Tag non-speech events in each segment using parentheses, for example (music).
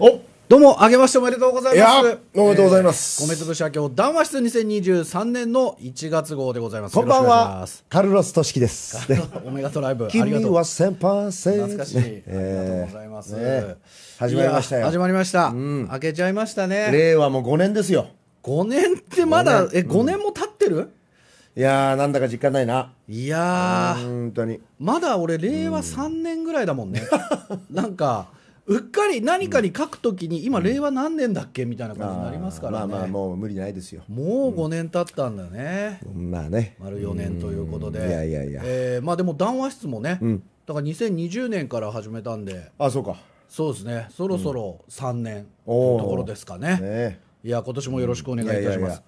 おどうも、あげましておめでとうございます。おめでとうございます米粒社協談話室2023年の1月号でございます。こんばんは。カルロスとしきです。ねオメガトライブ、(laughs) ありがとう。君は千パーセント。懐かしい、ねありがとうございます。ね始まりましたよ始まりました。開けちゃいましたね。令和も5年ですよ。5年ってまだ、五え、5年も経ってる、いやー、なんだか実感ないな。いやー、本当に。まだ俺、令和3年ぐらいだもんね。(laughs) なんか、うっかり何かに書くときに、今、令和何年だっけ？みたいな感じになりますからね。まあまあ、もう無理ないですよ。もう5年経ったんだね。まあね。丸4年ということで、うんいやいやいやえーまあでも談話室もね、んだから2020年から始めたんで、あ、そうか。そうですね、そろそろ3年とおーいうところですかね。ねいや、今年もよろしくお願いいたします。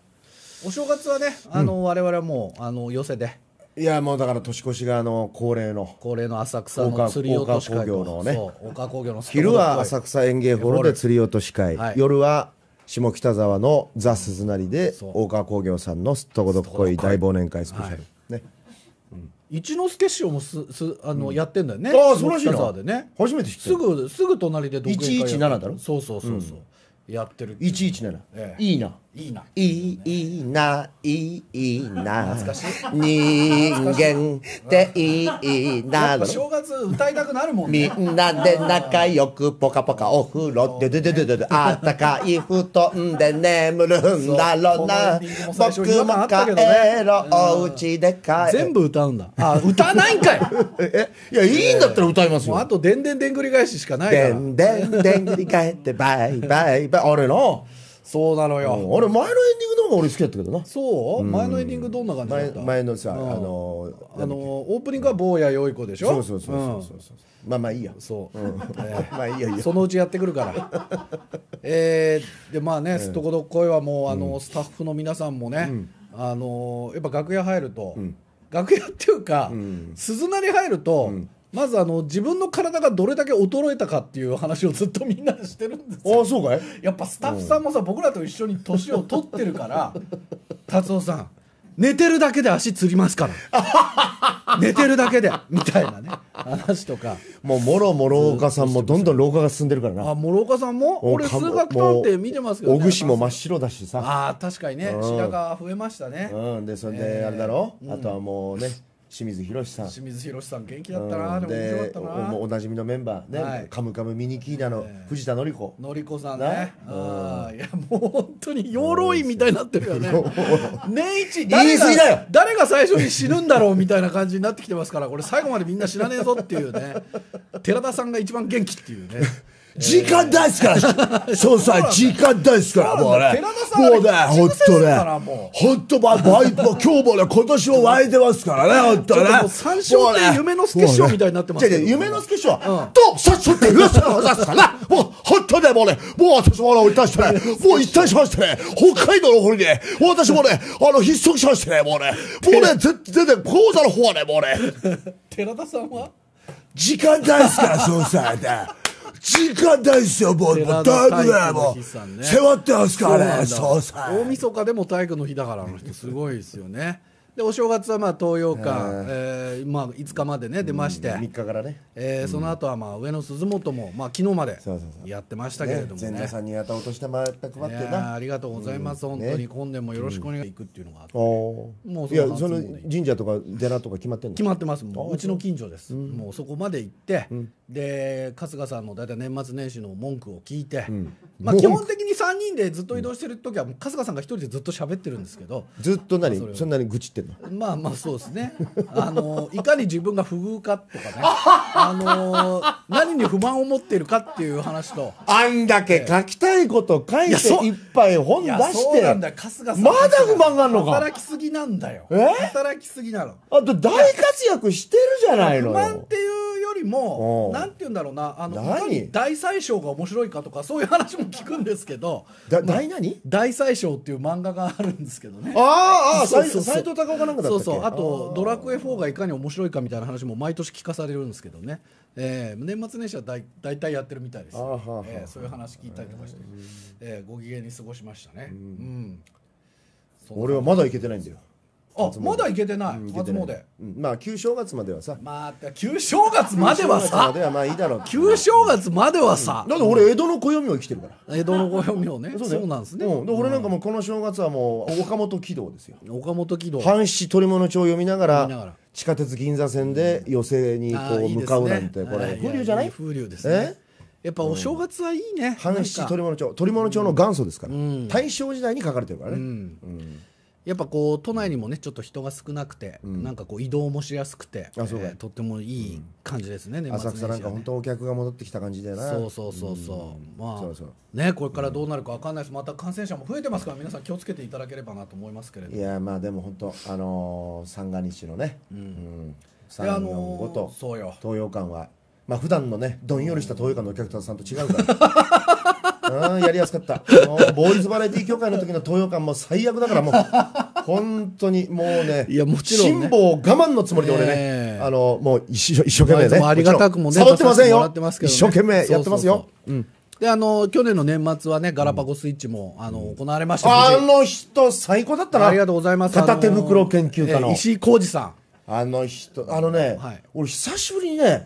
お正月はね、あの、我々はもう、あの、寄せで、いや、もうだから年越しがあの、恒例の。恒例の浅草の大釣り落とし会工業のね。そう、大川工業の昼は浅草園芸ホールで釣り落とし会、はい。夜は下北沢のザ・鈴なりで大川工業さんのすっとこどっこい大忘年会スペシャル、ね。一之輔師匠もすすあの、やってんだよね。ああ素晴らしいでね。初めて知った。すぐ、すぐ隣で独演会やって117だろ？そうそうそうそう。やってるっていう。117、ええ。いいないいな。いいいないいな懐かしい人間っていいなやっぱ正月歌いたくなるもんみね。んなで仲良くポカポカお風呂でででででであったかい布団で眠るんだろうな僕も帰ろうお家で帰る全部歌うんだ。あ、歌わないんかい。えいやいいんだったら歌いますよあとでんでんでんぐり返ししかないから。でんでんでんぐり返ってバイバイバイあれなそうなのよ。俺前のエンディングの方が俺好きだったけどな。そう、前のエンディングどんな感じだ前った？前のさあうん。のあのオープニングは坊やよい子でしょ？そうそうそうそうそう。そうまあまあいいや。うんそう、え (laughs) まあいいよいいよーそのうちやってくるから。(laughs) えーでまあねすっとこどっこいはもうあの、スタッフの皆さんもね、あのやっぱ楽屋入ると、楽屋っていうか、鈴なり入ると、まずあの自分の体がどれだけ衰えたかっていう話をずっとみんなでしてるんですよ。ああそうかい？やっぱスタッフさんもさ、僕らと一緒に年を取ってるから。(laughs) 達夫さん寝てるだけで足つりますから。(laughs) 寝てるだけでみたいなね話とか。もうもろもろ岡さんもどんどん老化が進んでるからな。あ諸岡さんも？俺数学探偵見てますけど、ね、おぐしも真っ白だしさ。ああ確かにね白髪が増えましたね。うん。でそれであれだろ？あとはもうね清水宏さん。清水宏さん元気だったな、うん。でおもうおなじみのメンバー。はい。ねカムカムミニキーナの藤田紀子。のりこさんなね。あーいやもう本当に養老院みたいになってるよね。(laughs) 年一誰が誰が最初に死ぬんだろうみたいな感じになってきてますからこれ最後までみんな知らねえぞっていうね。寺田さんが一番元気っていうね時間大好き (laughs) から。そうさ時間大好きから。もうねもうね。は本当口癖ですからもう。ね本当まあバイ (laughs) 今日もね今年も湧いてますからね本当ね。ちょっともう三笑って夢之助師匠みたいになってます夢之助師匠はとさっしょって言わせなさから (laughs) もう本当ねもうねもう私もねいたしてねもう一体しましてね北海道の方にね私もねあの筆足しましてねもうね。もうね全全然講座の方はねもうね。寺田さんは？時間大好きからそうさね時間大好きよもう。もう寺だい田ぶねもう体育の日さんね。世話ってますからねそそうさ大晦日でも体育の日だからあの人すごいですよね。でお正月はまあ東洋館、えー。まあ、5日までね出まして、3日からね。えーその後はまあ上野鈴本も、まあ、昨日までやってましたけれねどもね。前座さんにやったお年玉やって配ってなありがとうございます、本当に今年もよろしくお願いいくっていうのがあって、おもうそいやその神社とか寺とか決まってんの？決まってます。もううちの近所です、もうそこまで行って、で春日さんの大体年末年始の文句を聞いて、まあ、基本的に3人でずっと移動してる時は春日さんが一人でずっと喋ってるんですけど、ずっと何？そそんなに愚痴ってんの？まあまあそうですね。あのいかに自分が不遇かとかね、あの何に不満を持っているかっていう話と。あんだけ書きたいこと書いていっぱい本出してまだ不満があんのか？働きすぎなんだよ。え？働きすぎなの。あと大活躍してるじゃない不の。よ満っていうよりもなんて言うんだろうな。あの何？いかに大宰相が面白いかとかそういう話も聞くんですけど。だ大何？大宰相っていう漫画があるんですけどね。あーあーそうそうそう。斎藤隆夫かなんかだったっけ？そうそう。あと「ドラクエ4」がいかに面白いかみたいな話も毎年聞かされるんですけどね、えー年末年始は大大体やってるみたいです。あーはーはー。えーそういう話聞いたりとかして、えーご機嫌に過ごしましたね。うん、俺はまだいけてないんだよあまだ行けてない。うん行けてない。初詣。うんまあ旧正月まではさ。また旧正月まではさ。ではまあいいだろう。旧正月まではさ。だって俺江戸の暦を生きてるから。江戸の暦をね。(laughs) そうなんですね。うん、で俺なんかもうこの正月はもう岡本喜道ですよ。岡本喜道。半七鳥物帳を読みながらら。地下鉄銀座線で寄席にこう向かうなんてこれはい風流じゃない？い風流ですね。やっぱお正月はいいね。半七なんか。鳥物帳鳥物帳の元祖ですから、大正時代に書かれてるからね、やっぱこう都内にもねちょっと人が少なくて、なんかこう移動もしやすくて、えーとってもいい感じですね、年末浅草なんか本当お客が戻ってきた感じだよな。そうそうそうそう、まあそうそう。ねこれからどうなるかわかんないです。また感染者も増えてますから皆さん気をつけていただければなと思いますけれどいやまあでも本当あのー三が日のね、うん。三いやあののー五と東洋館は。まあ普段のねどんよりした東洋館のお客さんと違うから (laughs) うんやりやすかった。ボーイズバラエティ協会の時の東洋館も最悪だからもう。(laughs) 本当にもうねいやもちろんね。辛抱我慢のつもりで俺ね、ええ。あのもう一生一生懸命ねまありがたくもねサボってませんよ。ってますけどね。一生懸命やってますよ。そうそうそう。であの去年の年末はねガラパゴスイッチも、あの行われました。あの人最高だったな。ありがとうございます。片手袋研究家の、えー石井浩二さん。あの人あのね、はい。俺久しぶりにね、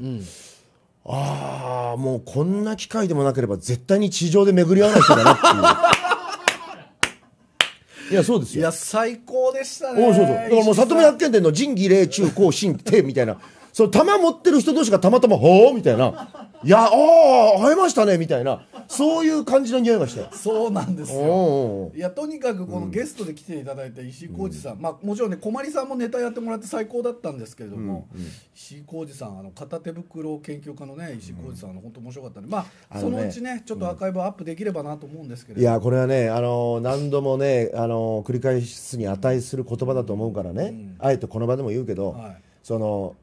ああもうこんな機会でもなければ絶対に地上で巡り合わない人だなっていう。(laughs) いやそうですよ。いや最高でしたおねうそうそう。だからもう里見百軒店の仁義礼中高新帝みたいな。その玉持ってる人同士がたまたま「ほう」みたいな「いやああ会えましたね」みたいなそういう感じの匂いがして。そうなんですよ。いやとにかくこのゲストで来ていただいた石井浩二さん、まあ、もちろんね小りさんもネタやってもらって最高だったんですけれども、石井浩二さんあの片手袋研究家のね石井浩二さん、あの本当面白かったんでまあね。そのうちねちょっとアーカイブアップできればなと思うんですけれどいやこれはねあの何度もねあの繰り返すに値する言葉だと思うからね、あえてこの場でも言うけど、はい。その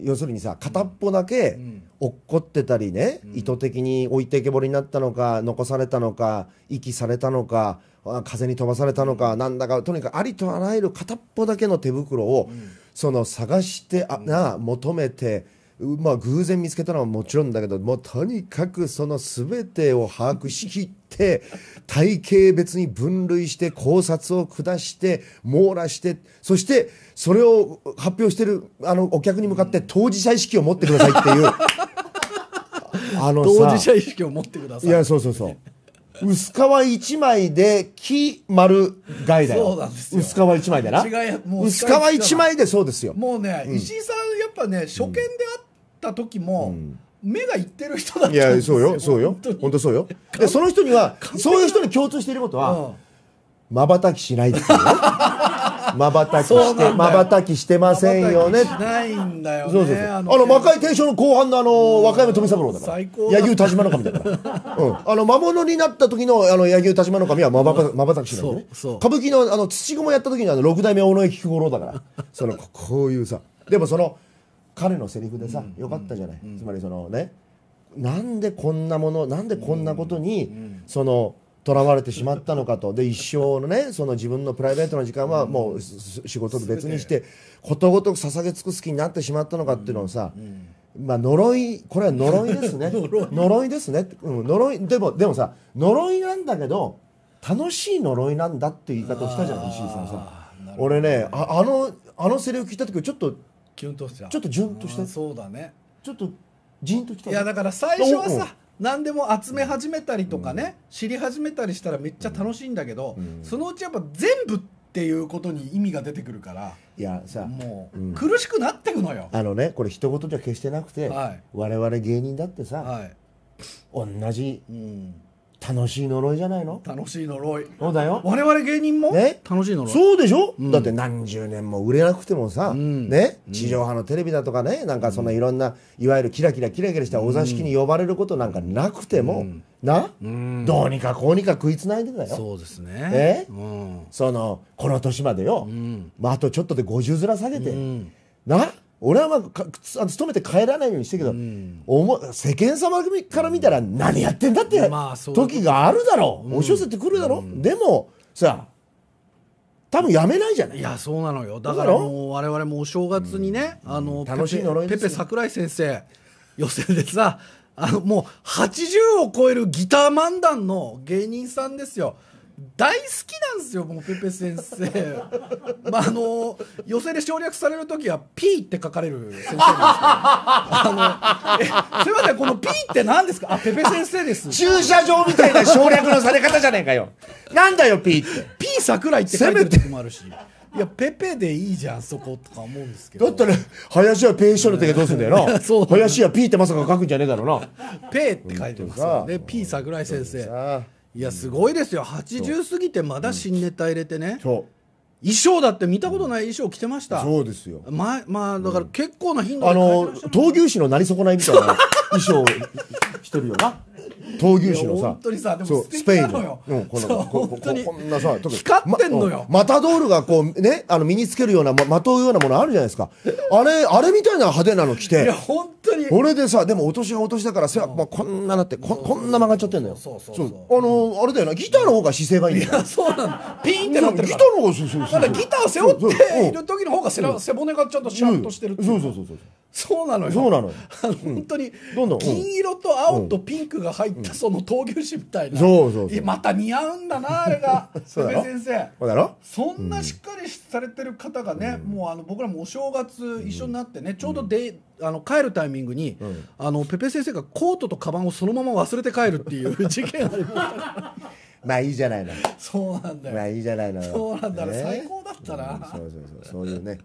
要するにさ片っぽだけ落っこってたりね、意図的に置いてけぼりになったのか残されたのか遺棄されたのかあ風に飛ばされたのか、なんだかとにかくありとあらゆる片っぽだけの手袋を、その探してあ、な求めてうまあ、偶然見つけたのはもちろんだけどもうとにかくその全てを把握しきっ (laughs) て体系別に分類して考察を下して網羅してそしてそれを発表してるあのお客に向かって当事者意識を持ってくださいっていう。(laughs) あの当さ事者意識を持ってください。いやそうそうそう。薄皮一枚で木丸貝だよ。そうなんですよ。薄皮一枚でな。違いもう薄皮一枚でそうですよ。もうね、石井さんやっぱね初見で会った時も、目がいってる人だいやそうよそうよ。本当そうよ。でその人にはそういう人に共通していることはまばたきしないっていうね。(laughs) まばたきしてまばたきしてませんよね。しないんだよね。そうそうそう。ああの魔界帝将の後半のあの和歌山富三郎だから。柳生田島の神だから、(laughs) うん、あの魔物になった時のあの柳生田島の神はまばたきしないんでね。そうそう。歌舞伎のあの土蜘蛛やった時にあの六代目尾上菊五郎だから。そのここういうさ。でもその彼のセリフでさ、よかったじゃない、つまりそのねなんでこんなものなんでこんなことに、その囚われてしまったのかと。で一生のねその自分のプライベートの時間はもうす仕事と別にしてことごとく捧げ尽くす気になってしまったのかっていうのをさ、まあ呪いこれは呪いですね。(laughs) 呪い。ですね、うん、呪いでもでもさ呪いなんだけど楽しい呪いなんだっていう言い方をしたじゃない石井さんさ。俺ねああのあのセリフ聞いた時ちょっとキュンとした。ちょっとジュンとした。そうだね。ちょっとジーンときたいやだから最初はさ何でも集め始めたりとかね、知り始めたりしたらめっちゃ楽しいんだけど、そのうちやっぱ全部っていうことに意味が出てくるからいやさもう苦しくなってくのよ、あのねこれ一言じゃ決してなくて、はい。我々芸人だってさ、はい、同じうん、楽しい呪いじゃないの？楽しい呪い。そうだよ。我々芸人もね？楽しい呪い。そうでしょ、だって何十年も売れなくてもさ、ん。ね、地上波のテレビだとかねなんかそん。ないろんな、いわゆるキラキラキラキラしたお座敷に呼ばれることなんかなくても、な、どうにかこうにか食いつないでだよ。そうですね。え？うん。そのこの年までよ、ん。まあ、あとちょっとで50ずら下げて、ん。な？俺はまあ勤めて帰らないようにしてるけど、おも世間様から見たら何やってんだって時があるだろう、押し寄せてくるだろう、でもさ多分やめないじゃない。いやそうなのよ。だからもう我々もお正月にね、あのペペ楽しいペペ桜井先生予選でさあのもう80を超えるギター漫談の芸人さんですよ大好きなんですよもうペペ先生。(laughs) まああの寄せで省略される時は P って書かれる先生なんですけど。あのえすいませんこの P って何ですか？あペペ先生です。駐車場みたいな省略のされ方じゃねえかよ。(laughs) なんだよ、ピーって。P 桜井って書いてる時もあるし。いやペペでいいじゃんそことか思うんですけど。だったら、林家ペイショルってどうすんだよな。(laughs) そう。林家ピーってまさか書くんじゃねえだろうな。ペって書いてますよ。ね P 桜井先生いやすごいですよ。80過ぎてまだ新ネタ入れてね。そ衣装だって見たことない衣装着てました。う。そうですよ。ままあだから結構な頻度あの闘牛士のなり損ないみたいな衣装をしてるよな闘牛士のさ。本当にさでもスペインの。うん、このここここんなさ光ってんのよ。まマタドールがこうねあの身につけるようなままとうようなものあるじゃないですか。あれあれみたいな派手なの着て。いや本当に。俺でさでもお年がお年だから背は、まあ、こんななってここんな曲がっちゃってんだよ。そうそうそう。あのあれだよなギターの方が姿勢がいいんだよ。いやそうなのピーンってなってるギターの方がそうそうそうだからギター背負っている時の方が背な背骨がちょっとシャンとしてるっていそうそうそうそうそうなのよ。そうなのよ。(laughs) 本当にどんどんうん。金色と青とピンクが入ったその闘牛士みたいな。そうそうまた似合うんだなあれが。(laughs) そうだろ？先生。そうだろ？そんなしっかりされてる方がね、もうあの僕らもお正月一緒になってね、ちょうどであの帰るタイミングに、あのペペ先生がコートとカバンをそのまま忘れて帰るっていう事件ありました。(laughs) まあいいじゃないの。そうなんだよ、まあいいじゃないの。そうなんだ、最高だったな、うんそうそうそう。そういうね。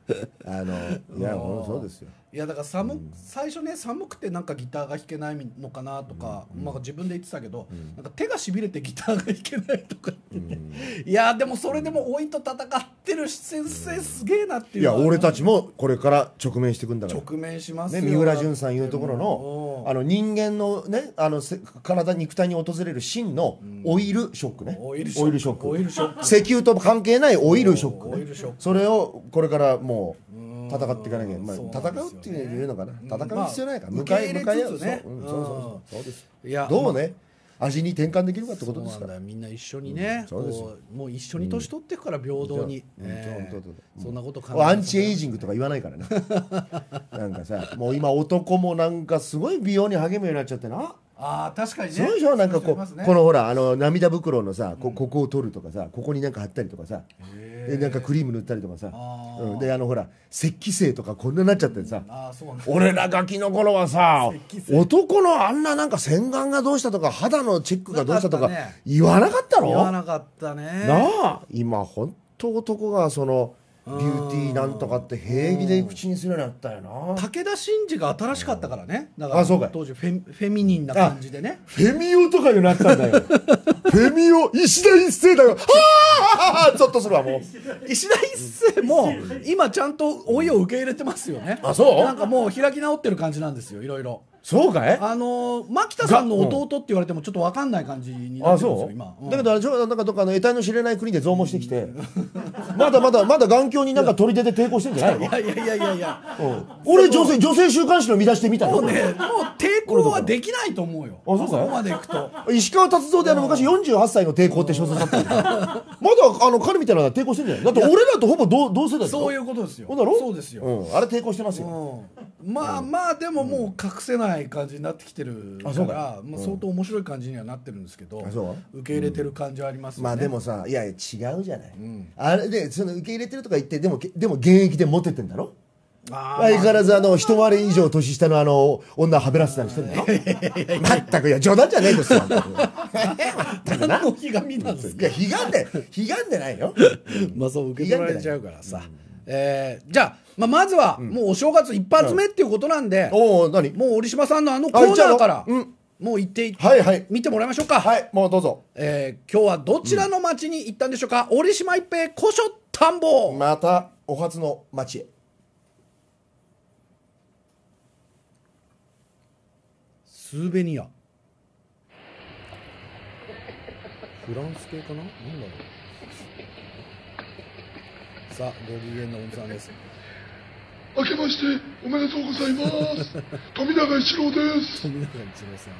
あのいやそうですよいやだから寒、最初ね寒くてなんかギターが弾けないのかなとか、まあ、自分で言ってたけど、なんか手がしびれてギターが弾けないとか言って。ね、いやでもそれでも老いと戦ってる先生すげえなっていのはいうや俺たちもこれから直面していくんだから。直面しますよ、ね、三浦淳さんいうところのうん。あの人間のねあのせ体肉体に訪れる真のオイルショックね、オイルショック。石油と関係ないオイルショック、ね、オイルショック。それをこれからもう戦っていかなきゃ、まあ、戦うっていうのかな。戦う必要ないか、まあ向向かい合うねそう,、うん、そうそうそう。そうですいやどうね、味に転換できるかってことですから。みんな一緒にね、そうですよ。こうもう一緒に年取っていくから平等に、そうそうそうそんなこと考えアンチエイジングとか言わないからね (laughs) なんかさもう今男もなんかすごい美容に励むようになっちゃってな。ああ確かにね。すごいでしょ？なんかこう、ね。このほらあの涙袋のさこここを取るとかさここになんか貼ったりとかさでなんかクリーム塗ったりとかさ、うん、であのほら石器星とかこんなになっちゃってさ。俺らガキの頃はさ男のあんななんか洗顔がどうしたとか肌のチェックがどうしたとか言わなかったの？言わなかったね。なあ。今本当男がそのビューティーなんとかって平気で口にするようになったよな。武田真治が新しかったからね。だからあそうかい。当時フェフェミニンな感じでね。フェミオとかになったんだよ。(laughs) フェミオ石田一世だよ。はあ (laughs) ちょっとするわもう。石田一世も今ちゃんと老いを受け入れてますよね。あそう？なんかもう開き直ってる感じなんですよいろいろそうかい？あのー牧田さんの弟って言われてもちょっと分かんない感じになあってるんですよ今、うん。だけどあれなんかどっかの得体の知れない国で増毛してきて。(laughs) まだまだまだ眼鏡になんか取り出て抵抗してんじゃないの？いやいやいやいや。いやうん。俺女性女性週刊誌の見出してみたよ。もうねもう抵抗はできないと思うよ。あそうかい？こまでいくと。石川達三であの昔48歳の抵抗って小説だったんだよまだあの彼みたいな抵抗してんじゃない？だって俺らとほぼ同同世代そういうことですよ。そうですよ、うん、あれ抵抗してますよ、うん、まあまあでももう隠せない感じになってきてるか。ら、まあ、相当面白い感じにはなってるんですけど受け入れてる感じはありますよね、まあでもさいや違うじゃない、あれでその受け入れてるとか言ってでもでも現役でモテてんだろ？あ相変わらずあの一回り以上年下のあの女はべらせたりしてんだろ？まったくいや冗談じゃねえですよ (laughs) 何のひがみなんですか？いやひがんでひがんでないよ。(laughs) まあそう受け取られちゃうからさ、えーじゃあ、まあ、まずはもうお正月一発目っていうことなんで、おお何？もう折島さんのあのコーナーからもう行ってはいはい。見てもらいましょうか、はいもうどうぞ。えー今日はどちらの町に行ったんでしょうか、折島一平古書田んぼ、またお初の町へ。スーベニア。フランス系かな？なんだろうさあご機嫌なおじさんです。明けましておめでとうございます。(laughs) 富永一郎です。富永一郎さん。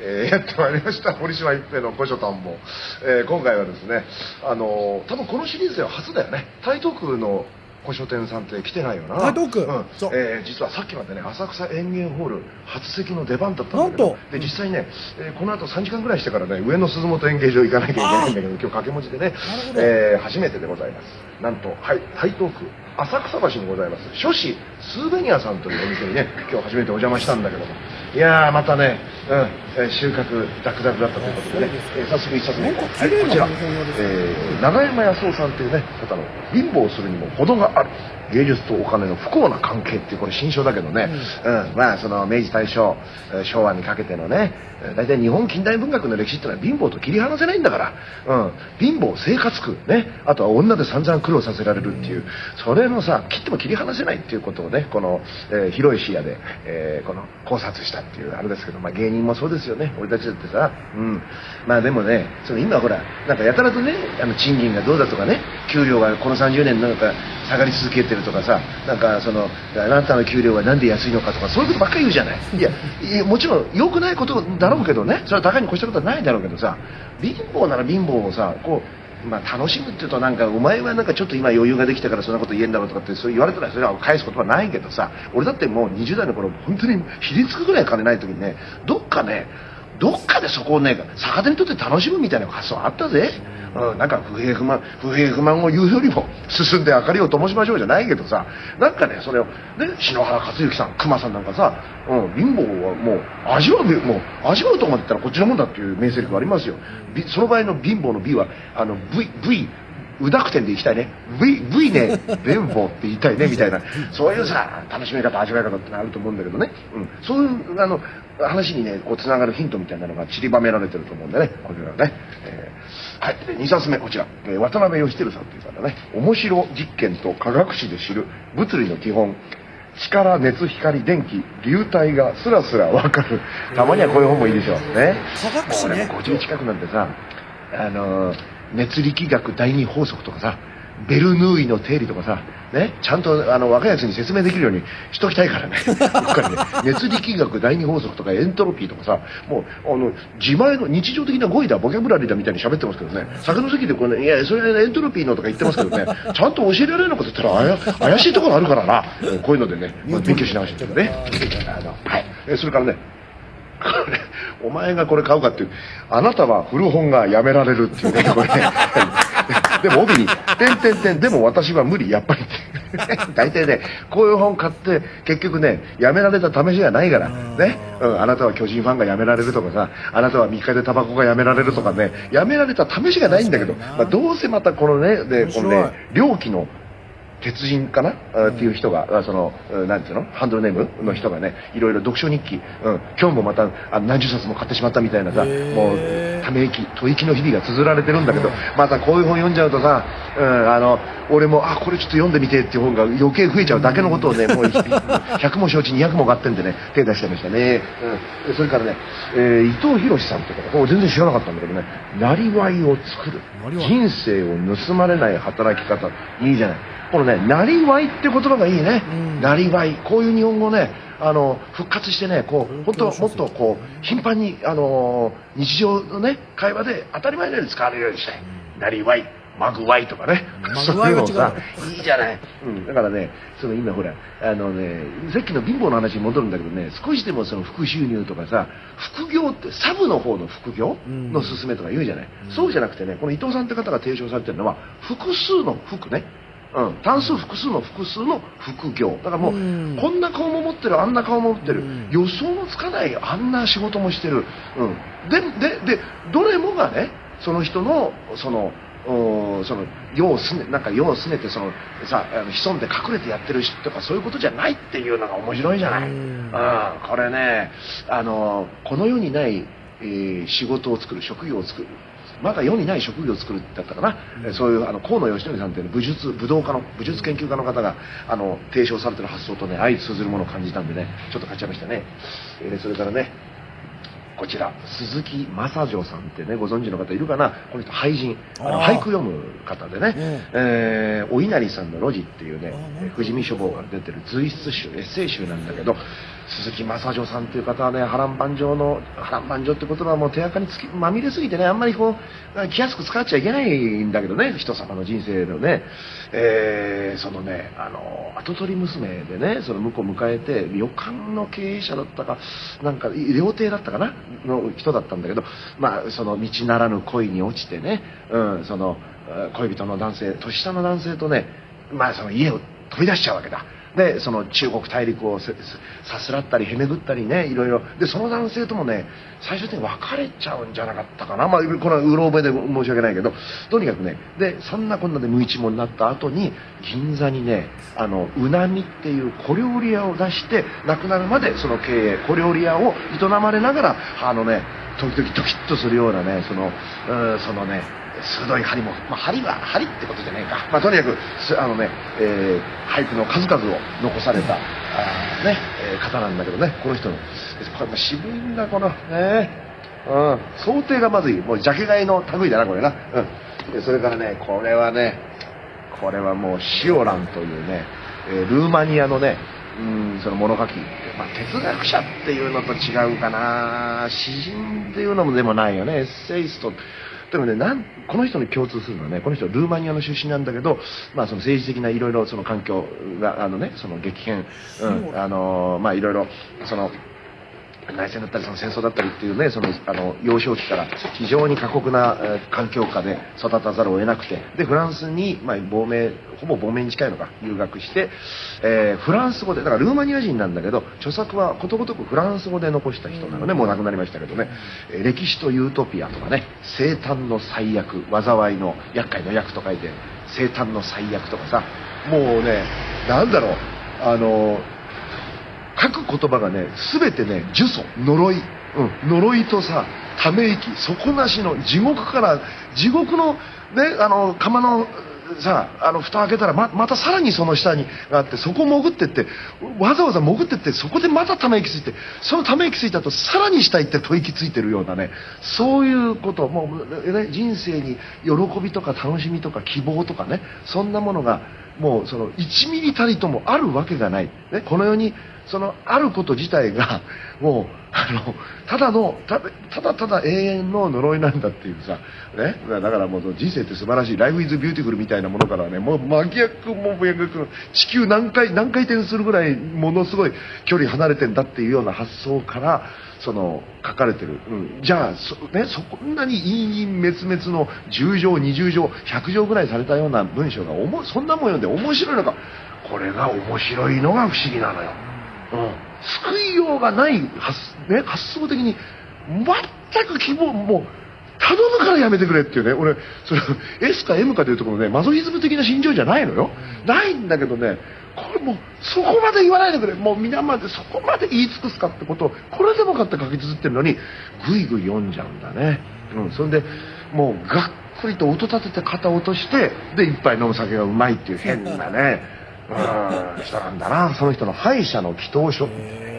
えーやってまいりました。堀島一平の古書探訪、えー今回はですねあのー多分このシリーズでは初だよね。台東区の古書店さんって来てないよな。台東区うん。そう。えー実はさっきまでね浅草園芸ホール初席の出番だったんだけどなんと。で実際ね、えーこの後3時間ぐらいしてからね上野鈴本演芸場行かなきゃいけないんだけど今日掛け持ちでね、えー初めてでございます。なんとはい台東区浅草橋にございます。書士スーベニアさんというお店にね今日初めてお邪魔したんだけども。いやーまたね、うん。えー収穫ダクダクだったということでね、えー早速一冊目。はいこちら、えー長山康夫さんというね方の貧乏するにも程がある。芸術とお金の不幸な関係っていうこれ新書だけどね、うん。まあその明治大正えー昭和にかけてのねえー大体日本近代文学の歴史ってのは貧乏と切り離せないんだから、うん、貧乏生活苦ね。あとは女で散々苦労させられるっていう。それのさ切っても切り離せないっていうことをねこの、えー広い視野で、えーこの考察したっていうあれですけど、まあ、芸人もそうですよね。俺たちだってさ、うん、まあでもねその今ほらなんかやたらとねあの賃金がどうだとかね給料がこの30年なんか下がり続けてるとかさなんかそのあなたの給料が何で安いのかとかそういうことばっかり言うじゃない。いやいやもちろん良くないことだろうけどね。それは高いに越したことはないだろうけどさ貧乏なら貧乏をさこうまあ、楽しむっていうとなんかお前はなんかちょっと今余裕ができたからそんなこと言えんだろうとかってそう言われたらそれは返すことはないけどさ俺だってもう20代の頃本当にひりつくぐらい金ない時にねどっかねどっかでそこをね逆手にとって楽しむみたいな発想あったぜ、うん、なんか不平不満不平不満を言うよりも進んで明かりを灯しましょうじゃないけどさ。なんかねそれをね篠原克之さん熊さんなんかさ、うん、貧乏はもう味わうもう味わうとこまでいったらこっちのもんだっていう名セリフがありますよ。その場合の貧乏の B はあの V, v うだくてんでいきたいね。V, v ね。(laughs) 貧乏って言いたいねみたいな。そういうさ楽しみ方味わい方ってのあると思うんだけどね、うん、そういうあの話にねこうつながるヒントみたいなのが散りばめられてると思うんでね。これはね、えーはい。2冊目こちら、えー渡辺義輝さんという方ね。面白実験と科学史で知る物理の基本。力熱光電気流体がスラスラ分かる。たまにはこういう本もいいでしょうね。科学史ね。もう俺も50近くなんてさあのー熱力学第二法則とかさベルヌーイの定理とかさ、ね、ちゃんとあの若いやつに説明できるようにしときたいからね。(laughs) ね。熱力学第二法則とかエントロピーとかさもうあの自前の日常的な語彙だボキャブラリーだみたいに喋ってますけどね。酒の席でこれ、ね、いやそれはエントロピーのとか言ってますけどね。ちゃんと教えられるのかって言ったらあや怪しいところあるからな。うんこういうのでね勉強し直してるねはい。えそれからねこ (laughs) れお前がこれ買うかっていうあなたは古本がやめられるっていうねこれね。(laughs) でも帯に「てんてんてんでも私は無理やっぱり」(laughs) 大体ねこういう本買って結局ねやめられた試しがないからね、うん、あなたは巨人ファンがやめられるとかさあなたは3日でタバコがやめられるとかねやめられた試しがないんだけど、まあ、どうせまたこのねでこのね猟奇の鉄人かな、あっていう人が、あその、うんなんていうの？ハンドルネームの人がね、いろいろ読書日記、うん、今日もまたあ何十冊も買ってしまったみたいなさ、もう、ため息、吐息の日々が綴られてるんだけど、またこういう本読んじゃうとさ、うん、あの、俺も、あ、これちょっと読んでみてっていう本が余計増えちゃうだけのことをね、もう、100も承知200も買ってんでね、手出しちゃいましたね。うん、でそれからね、えー伊藤博さんって方、これ全然知らなかったんだけどね、なりわいを作る。人生を盗まれない働き方。いいじゃない。このね、なりわいって言葉がいいね。なりわい。こういう日本語ね、あの、復活してね、こう、本当もっとこう、頻繁に、あのー日常のね、会話で当たり前のように使われるようにしたい。なりわい。まぐわいとかね。まぐわいはさ、いいじゃない。うん。だからね、その今ほら、あのね、さっきの貧乏の話に戻るんだけどね、少しでもその副収入とかさ、副業って、サブの方の副業の勧めとか言うじゃない。そうじゃなくてね、この伊藤さんって方が提唱されてるのは、複数の副ね。うん、単数複数の複数の副業。だからもう、うん。こんな顔も持ってるあんな顔も持ってる、予想もつかないあんな仕事もしてる、うん、でででどれもがねその人のそのおその世をすねなんか世をすねてそのさあの潜んで隠れてやってる人とかそういうことじゃないっていうのが面白いじゃない、うん、これねあのこの世にない、えー仕事を作る職業を作るまだ世にない職業を作るだったかな、えそういうあの河野義則さんっていう武術武道家の武術研究家の方があの提唱されてる発想とね相通ずるものを感じたんでねちょっと買っちゃいましたね、えーそれからねこちら鈴木正女さんってねご存知の方いるかな。この人俳人あの俳句読む方でね、えーお稲荷さんの路地っていうねえー富士見書房から出てる随筆集エッセイ集なんだけど鈴木正女さんという方はね波乱万丈の波乱万丈って言葉はもう手垢につきまみれすぎてねあんまりこう気安く使っちゃいけないんだけどね人様の人生のね、えー、そのねあの跡取り娘でねその向こう迎えて旅館の経営者だったかなんか料亭だったかなの人だったんだけどまあその道ならぬ恋に落ちてね、うん、その恋人の男性年下の男性とねまあその家を飛び出しちゃうわけだ。でその中国大陸をさすらったりへめぐったりねいろいろ。でその男性ともね最終的に別れちゃうんじゃなかったかな。まあこれはうろ覚えで申し訳ないけど。とにかくねでそんなこんなで無一文になった後に銀座にねあのうなみっていう小料理屋を出して亡くなるまでその経営小料理屋を営まれながらあのね時々ドキッとするようなねそのそのね鋭い針も、まあ、針は針ってことじゃないか、まあ、とにかくあのね、えー、俳句の数々を残されたあ、ねえー、方なんだけどねこの人の。これ渋いんだこの。ね。うん、想定がまずい。もうジャケ買いの類だなこれな、うん、でそれからねこれはねこれはもうシオランというね、えー、ルーマニアのねうんその物書き、まあ、哲学者っていうのと違うかな。詩人っていうのもでもないよね。エッセイストでもねなんこの人に共通するのはねこの人はルーマニアの出身なんだけど、まあ、その政治的ないろいろその環境があのねその激変、うん、あのまあいろいろその内戦だったりその戦争だったりっていうねそのあの幼少期から非常に過酷な、えー、環境下で育たざるを得なくてでフランスに、まあ、亡命ほぼ亡命に近いのか留学して、えー、フランス語でだからルーマニア人なんだけど著作はことごとくフランス語で残した人なのねもう亡くなりましたけどね「えー、歴史とユートピア」とかね「生誕の最悪」「災いの厄介の役」と書いて「生誕の最悪」とかさもうねなんだろうあの書く言葉がね全てね呪詛。呪い、うん、呪いとさため息。底なしの地獄から地獄のねあの釜のさあの蓋開けたらままたさらにその下にがあってそこ潜ってってわざわざ潜ってってそこでまたため息ついてそのため息ついたとさらに下行って吐息ついてるようなねそういうこと。もう、ね、人生に喜びとか楽しみとか希望とかねそんなものがもうその1ミリたりともあるわけがない、ね、この世にそのあること自体が (laughs) もうあのただのただただ永遠の呪いなんだっていうさ、ね、だからもう人生って素晴らしい「ライフ・イズ・ビューティフル」みたいなものからねもう真逆も真逆地球何回何回転するぐらいものすごい距離離れてんだっていうような発想からその書かれてる、うん、じゃあそ,、ね、そんなに陰陰滅滅の10乗20乗100乗ぐらいされたような文章がおもそんなもん読んで面白いのか。これが面白いのが不思議なのよ。救いようがない発,、ね、発想的に全く希望もう頼むからやめてくれっていうね俺それ S か M かというところねマゾヒズム的な心情じゃないのよ。ないんだけどねこれもうそこまで言わないでくれ。もう皆までそこまで言い尽くすかってことをこれでもかって書き綴ってるのにぐいぐい読んじゃうんだね、うん、それでもうがっくりと音立てて肩落としてで一杯飲む酒がうまいっていう変なね。なんだなその人の敗者の祈祷書。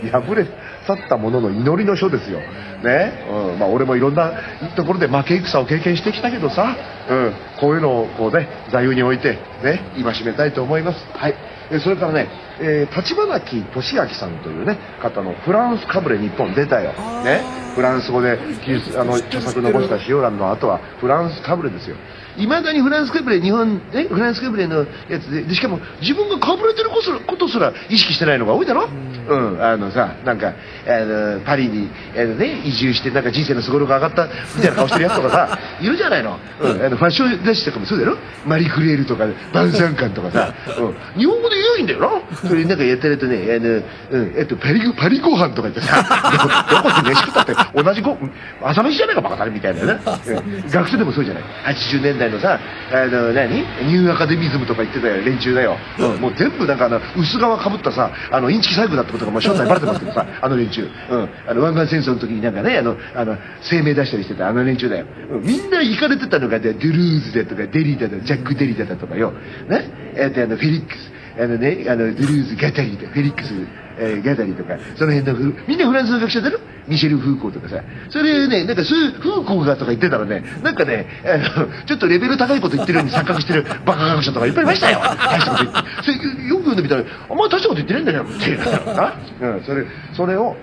破れ去った者の祈りの書ですよ。ね、うん。まあ、俺もいろんなところで負け戦を経験してきたけどさ、うん、こういうのをこうね座右に置いてね戒めたいと思います。はい。それからね、えー、立花木俊明さんというね方の「フランスかぶれ日本」出たよ、ね、フランス語であの著作残した塩蘭の後はフランスかぶれですよいまだにフランスかぶれ日本ねフランスかぶれのやつででしかも自分がかぶれてることすら意識してないのが多いだろ？うん、あのさなんかあのパリにあの、ね、移住してなんか人生のすごろが上がったみたいな顔してるやつとかさ (laughs) いるじゃないの,、うん、あのファッション雑誌とかもそうだろマリクレールとか晩餐館とかさ、うん、日本語で言うんだよな。それなんかやってるとねあの、うんえっと、パリパリご飯とか言ってさどこで飯食ったって同じご朝飯じゃないかバカタレみたいなね、学生でもそうじゃない。80年代のさあの何？ニューアカデミズムとか言ってたよ連中だよ、うん、もう全部なんかあの薄皮かぶったさあのインチキ細工だってことがもう正体バレてますけどさあの連中、うん、あの湾岸戦争の時になんかねあのあの声明出したりしてたあの連中だよ、うん、みんなイカれてたのがドゥルーズだとかデリダだとかジャック・デリダだとかよ。ね？えっとあのフェリックス。あのねあのドゥルーズ・ガタリとフェリックスえー、ギャダリとか。その辺のみんなフランスの学者だろ？ミシェル・フーコーとかさ。それねなんかそういうフーコーがとか言ってたらねなんかねあのちょっとレベル高いこと言ってるように錯覚してるバカ学者とかいっぱいいましたよ大したこと言ってそれよく読んでみたらあんまり大したこと言ってないんだよっていうな、うん、それそれを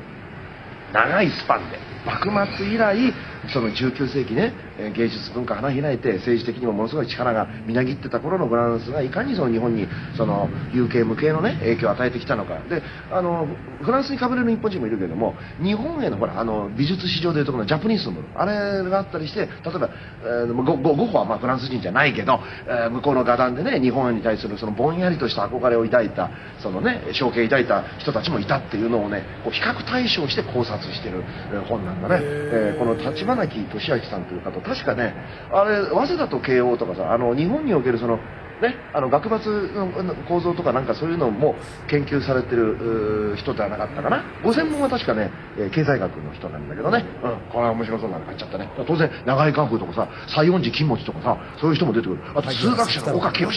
長いスパンで幕末以来その19世紀ねえー芸術文化花開いて政治的にもものすごい力がみなぎってた頃のフランスがいかにその日本にその有形無形のね影響を与えてきたのか。であのフランスにかぶれる日本人もいるけれども日本へのほらあの美術史上でいうところのジャパニーズのあれがあったりして例えば、えーゴッホはまあフランス人じゃないけど、えー向こうの画壇でね日本に対するそのぼんやりとした憧れを抱いたそのね象形を抱いた人たちもいたっていうのをねこう比較対象して考察してるえー本なんだね、えーこの立花木俊明さんという方確かねあれ早稲田と慶応とかさあの日本におけるそのね、あの学閥の構造とかなんかそういうのも研究されてる人ではなかったかな。ご専門は確かね、え経済学の人なんだけどね、うん、これは面白そうなの買っちゃったね。当然長井寛風とかさ西園寺金持とかさそういう人も出てくる。あと数学者の岡清。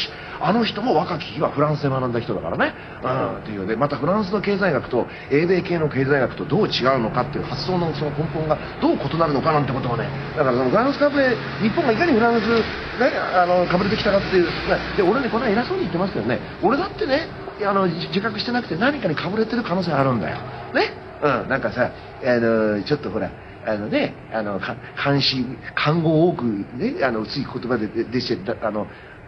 あの人も若き日はフランスで学んだ人だからね、うん、っていうでまたフランスの経済学と英米系の経済学とどう違うのかっていう発想のその根本がどう異なるのかなんてことをねだからそのフランスかぶれ日本がいかにフランスねあのかぶれてきたかっていうねで俺ねこの間偉そうに言ってますけどね。俺だってねあの自自覚してなくて何かにかぶれてる可能性あるんだよ。ね。うん。なんかさあのちょっとほらあのね、あの、か漢詩、漢語を多くね、あの、つい言葉でででしてた、あの、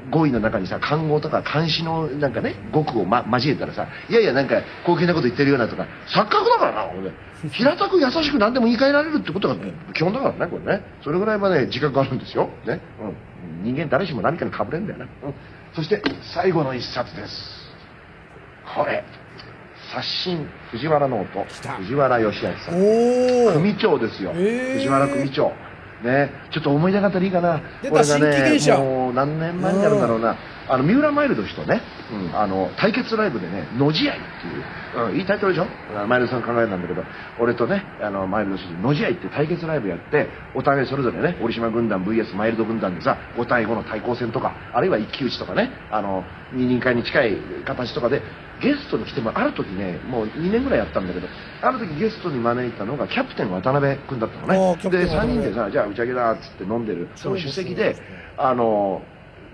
語彙の中にさ、漢語とか漢詩のなんかね、語句を、ま、交えたらさ、いやいやなんか高級なこと言ってるようなとか、錯覚だからな、俺。平たく優しく何でも言い換えられるってことが基本だからね、これね。それぐらいまで自覚あるんですよ。ね。うん。人間誰しも何かに被れんだよね。うん。そして、最後の一冊です。これ。刷新藤原ノート藤原義明さんおお組長ですよ、へー藤原組長ね。ちょっと思い出がったらいいかな。出たこれが新規現象。もう何年前になるんだろうな。あの三浦マイルド氏とね、うん。あの対決ライブでね「のじ合い」っていう、うん、いいタイトルでしょ？あマイルドさん考えたんだけど。俺とねあのマイルド氏で「のじ合い」って対決ライブやってお互いそれぞれね折島軍団 VS マイルド軍団でさ5対5の対抗戦とかあるいは一騎打ちとかねあの二人会に近い形とかでゲストに来てもある時ねもう2年ぐらいやったんだけどある時ゲストに招いたのがキャプテン渡辺君だったのね。で3キャプテン渡辺。人でさじゃあ打ち上げだっつって飲んでるその主席であの、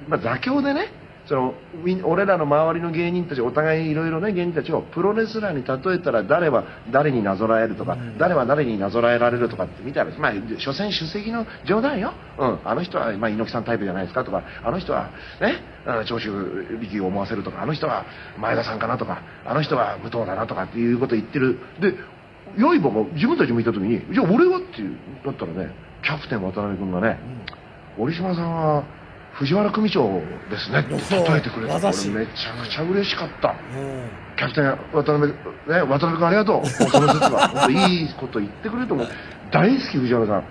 まあ、座興でねそのみん俺らの周りの芸人たちお互いいろいろね芸人たちをプロレスラーに例えたら誰は誰になぞらえるとか、誰は誰になぞらえられるとかって見たらまあ所詮主席の冗談よ、うん、あの人は、まあ、猪木さんタイプじゃないですかとかあの人はねうん長州力を思わせるとかあの人は前田さんかなとかあの人は武藤だなとかっていうこと言ってる。で良い子が自分たちもいた時にじゃあ俺はっていうだったらねキャプテン渡辺君がね、折島さんは藤原組長ですね。って例えてくれた技師。俺めちゃくちゃ嬉しかった、うん。キャプテン渡辺、ね、渡辺君ありがとう。(laughs) その説はいいこと言ってくれると思う。大好き藤原さん。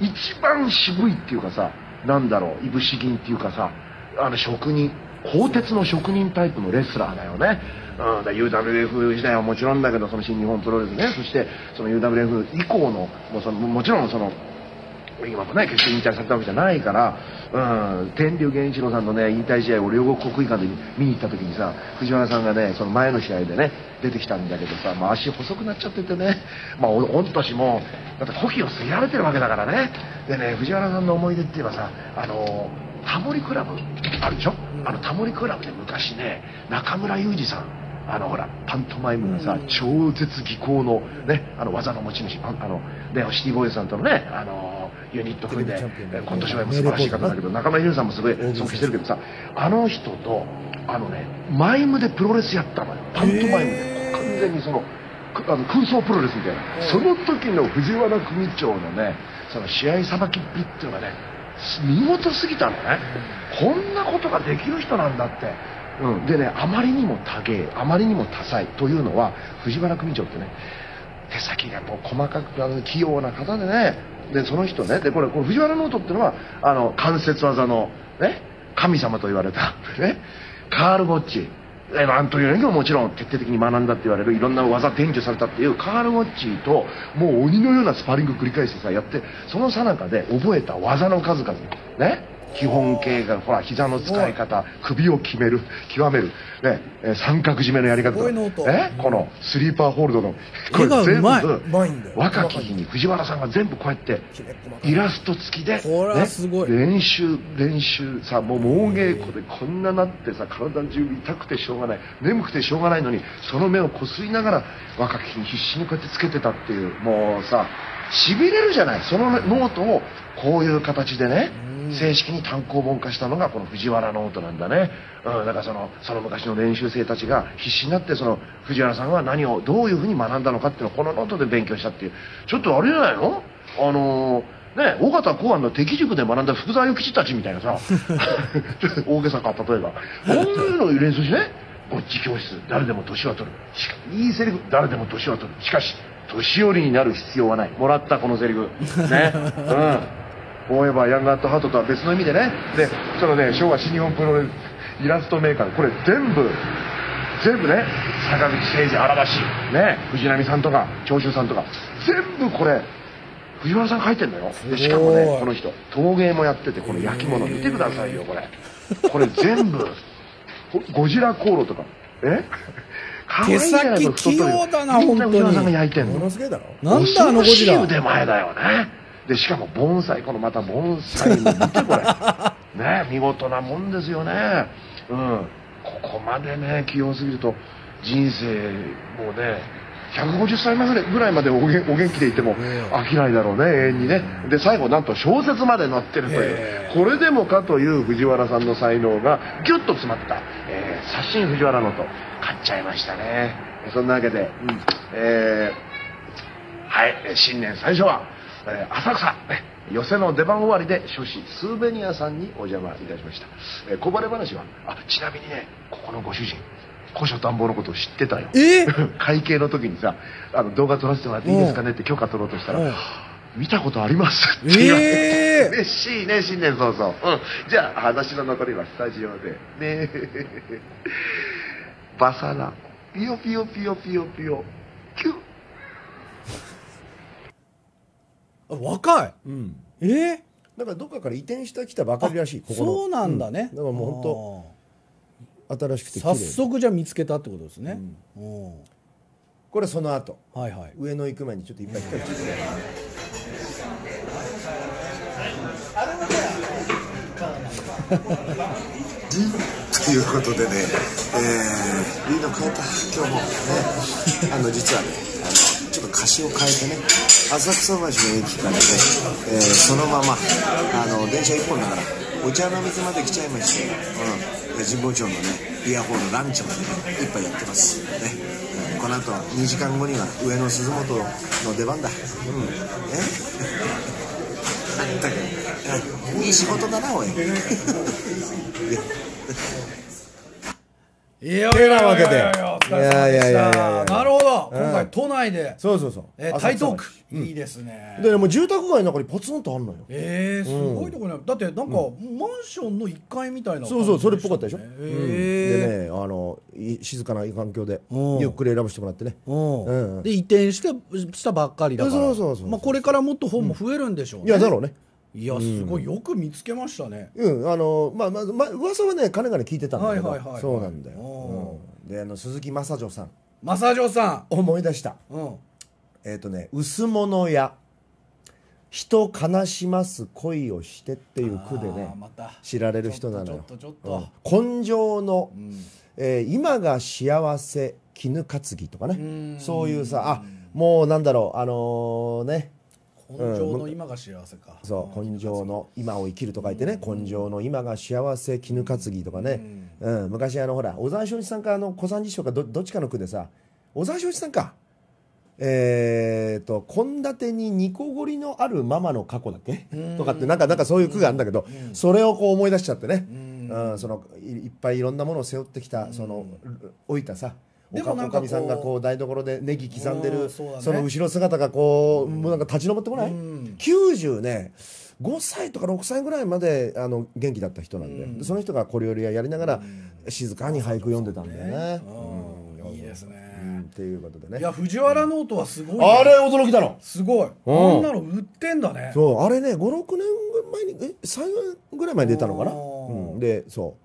一番渋いっていうかさなんだろう。いぶし銀っていうかさあの職人鋼鉄の職人タイプのレスラーだよね、うん、だ UWF 時代はもちろんだけどその新日本プロレスね。そしてその UWF 以降のもうそのもちろんその今もね決して引退されたわけじゃないから、うん、天竜源一郎さんのね引退試合を両国国技館で見に行った時にさ藤原さんがねその前の試合でね出てきたんだけどさ、まあ、足細くなっちゃっててね、まあ、お御年もだって古希を過ぎられてるわけだからね。でね藤原さんの思い出って言えばさあのタモリクラブあるでしょ、あのタモリクラブで昔ね中村裕二さんあのほらパントマイムがさ、超絶技巧のねあの技の持ち主ああのねシティボーイズさんとのねあのユニット組んで今年は素晴らしい方だけど中村裕さんもすごい尊敬してるけどさあの人とあのねマイムでプロレスやったのよ。パントマイムで。完全にそのくあの空想プロレスみたいな。その時の藤原組長のねその試合さばきっぷりっていうのがね見事すぎたのね。こんなことができる人なんだって。うん、でねあまりにも多芸あまりにも多彩というのは藤原組長ってね手先がもう細かくあの器用な方でね。でその人ね。でこれこの藤原ノートっていうのはあの関節技のね。神様と言われた。(laughs) ね。カール・ゴッチ。えアントニオ猪木ももちろん徹底的に学んだって言われるいろんな技伝授されたっていうカール・ゴッチともう鬼のようなスパーリング繰り返してさやってその最中で覚えた技の数々。ね。基本形がほら膝の使い方首を決める極める、ねえー三角締めのやり方と。このスリーパーホールドのこれ全部若き日に藤原さんが全部こうやってイラスト付きで、これはすごい。練習練習さもう猛稽古でこんななってさ体中痛くてしょうがない眠くてしょうがないのにその目をこすりながら若き日に必死にこうやってつけてたっていうもうさしびれるじゃない。そのノートをこういう形でね正式に単行本化したのがこの藤原ノートなんだね、うん、だからそのその昔の練習生たちが必死になってその藤原さんが何をどういうふうに学んだのかっていうのをこのノートで勉強したっていう。ちょっとあれじゃないの？あのーね、緒方洪庵の適塾で学んだ福沢諭吉たちみたいなさ。(laughs) (laughs) 大げさか例えば。こういうのを練習しね。ぼっち教室。誰でも年は取る。いいセリフ。誰でも年は取る。しかし年寄りになる必要はない。もらったこのセリフ。ね。(laughs) うん。フォーエバーヤングアットハートとは別の意味でね。でそのね昭和新日本プロレスイラストメーカー。これ全部全部ね坂口誠二荒橋。ね。藤波さんとか長州さんとか。全部これ藤原さんが書いてんだよ。でしかもねこの人。陶芸もやっててこの焼き物。見てくださいよこれ。これ全部。こゴジラ香炉とか。え？手先器用だなみんな本当に。さんが焼いてんの？ものすげえだろ。なんだあのゴジラ。腕前だよね。でしかも盆栽このまた盆栽も見てこれ。(laughs) ね見事なもんですよね。うん。ここまでね器用すぎると人生もうね150歳前ぐらいまでお元お元気でいても飽きないだろうね永遠にね。で最後なんと小説まで載ってるというこれでもかという藤原さんの才能がギュッと詰まった、えー、写真藤原のと買っちゃいましたね。そんなわけで、うん。えーはい、えー新年最初は、えー浅草、ね、寄席の出番終わりで書士スーベニアさんにお邪魔いたしました、えー小バレ話はあちなみにねここのご主人古書探訪のことを知ってたよ。え？(laughs) 会計の時にさあの動画撮らせてもらっていいですかね？って許可取ろうとしたらうん見たことありますって言われて。ええ嬉しいね新年早々、うん、じゃあ話の残りはスタジオで。ね。(laughs) バサラ。ピヨピヨピヨピヨピヨ。キュッ。あ若い。うん。え？だからどっかから移転してきたばかりらしいそうなんだね、だからもう本当新しくて綺早麗速じゃあ見つけたってことですね、うん。これその後。はいはい。上野行く前にちょっといっぱい来たりして (laughs) ということでね、えー、リード変えた今日もねあの実はねあのちょっと歌詞を変えてね浅草橋の駅からね、えーそのままあの電車一本だからお茶の水まで来ちゃいまして、うん、神保町のねビアホールランチまでね一杯やってます。ね。うん。この後2時間後には上野鈴本の出番だ。うん。ね。(laughs) まったくうんいい仕事だなおい。(laughs) いやいやいやいやいやいやいやなるほど、うん。今回都内で、そうそうそう。え台東区、いいですね。でもう住宅街の中にポツンとあんのよ。えー、すごいとこね。だってなんか、マンションの1階みたいなそうそうそれっぽかったでしょ、でねあのい静かな環境でうん。ゆっくり選ばせてもらってね。で移転してしたばっかりだから。そうそうそうそう。まあ、これからもっと本も増えるんでしょうね、いやだろうねいやすごいよく見つけましたね、うんあのまあまあ、まあ、噂はねかねがね聞いてたんだけど、はいはいはいはい。そうなんだよ、おうん。であの鈴木正女さん。正城さ思い出した。ん、うん、えっ、とね「薄物屋。人悲します恋をして」っていう句でねあーまた。知られる人なのよ。ちょっとちょっとちょっうん。根性の、えー今が幸せ絹担ぎ」とかね。そういうさあもうなんだろうあのね根性の今が幸せか、そう根性の今を生きると書いてね根性の今が幸せ絹担ぎとかね、うん。昔あのほら小沢昭一さんかあの小三治師匠かどどっちかの句でさ小沢昭一さんか。えー、と献立に煮こごりのあるママの過去だっけ？とかってなんかなんかそういう句があるんだけどそれをこう思い出しちゃってね。うん。そのいいっぱいいろんなものを背負ってきたその置いたさでもなんかこうおかみさんがこう台所でネギ刻んでうるんその後ろ姿がこうもうなんか立ち上ってこない90ね5歳とか6歳ぐらいまであの元気だった人なんで。でその人が小料理屋やりながら静かに俳句読んでたんだよね。うん。いいですね、うんっていうことでね。いや藤原ノートはすごいね、あれ驚きだろ。すごい、うん。なの売ってんだね。そうあれね56年前にえ3ぐらい前に出たのかな、うん、でそ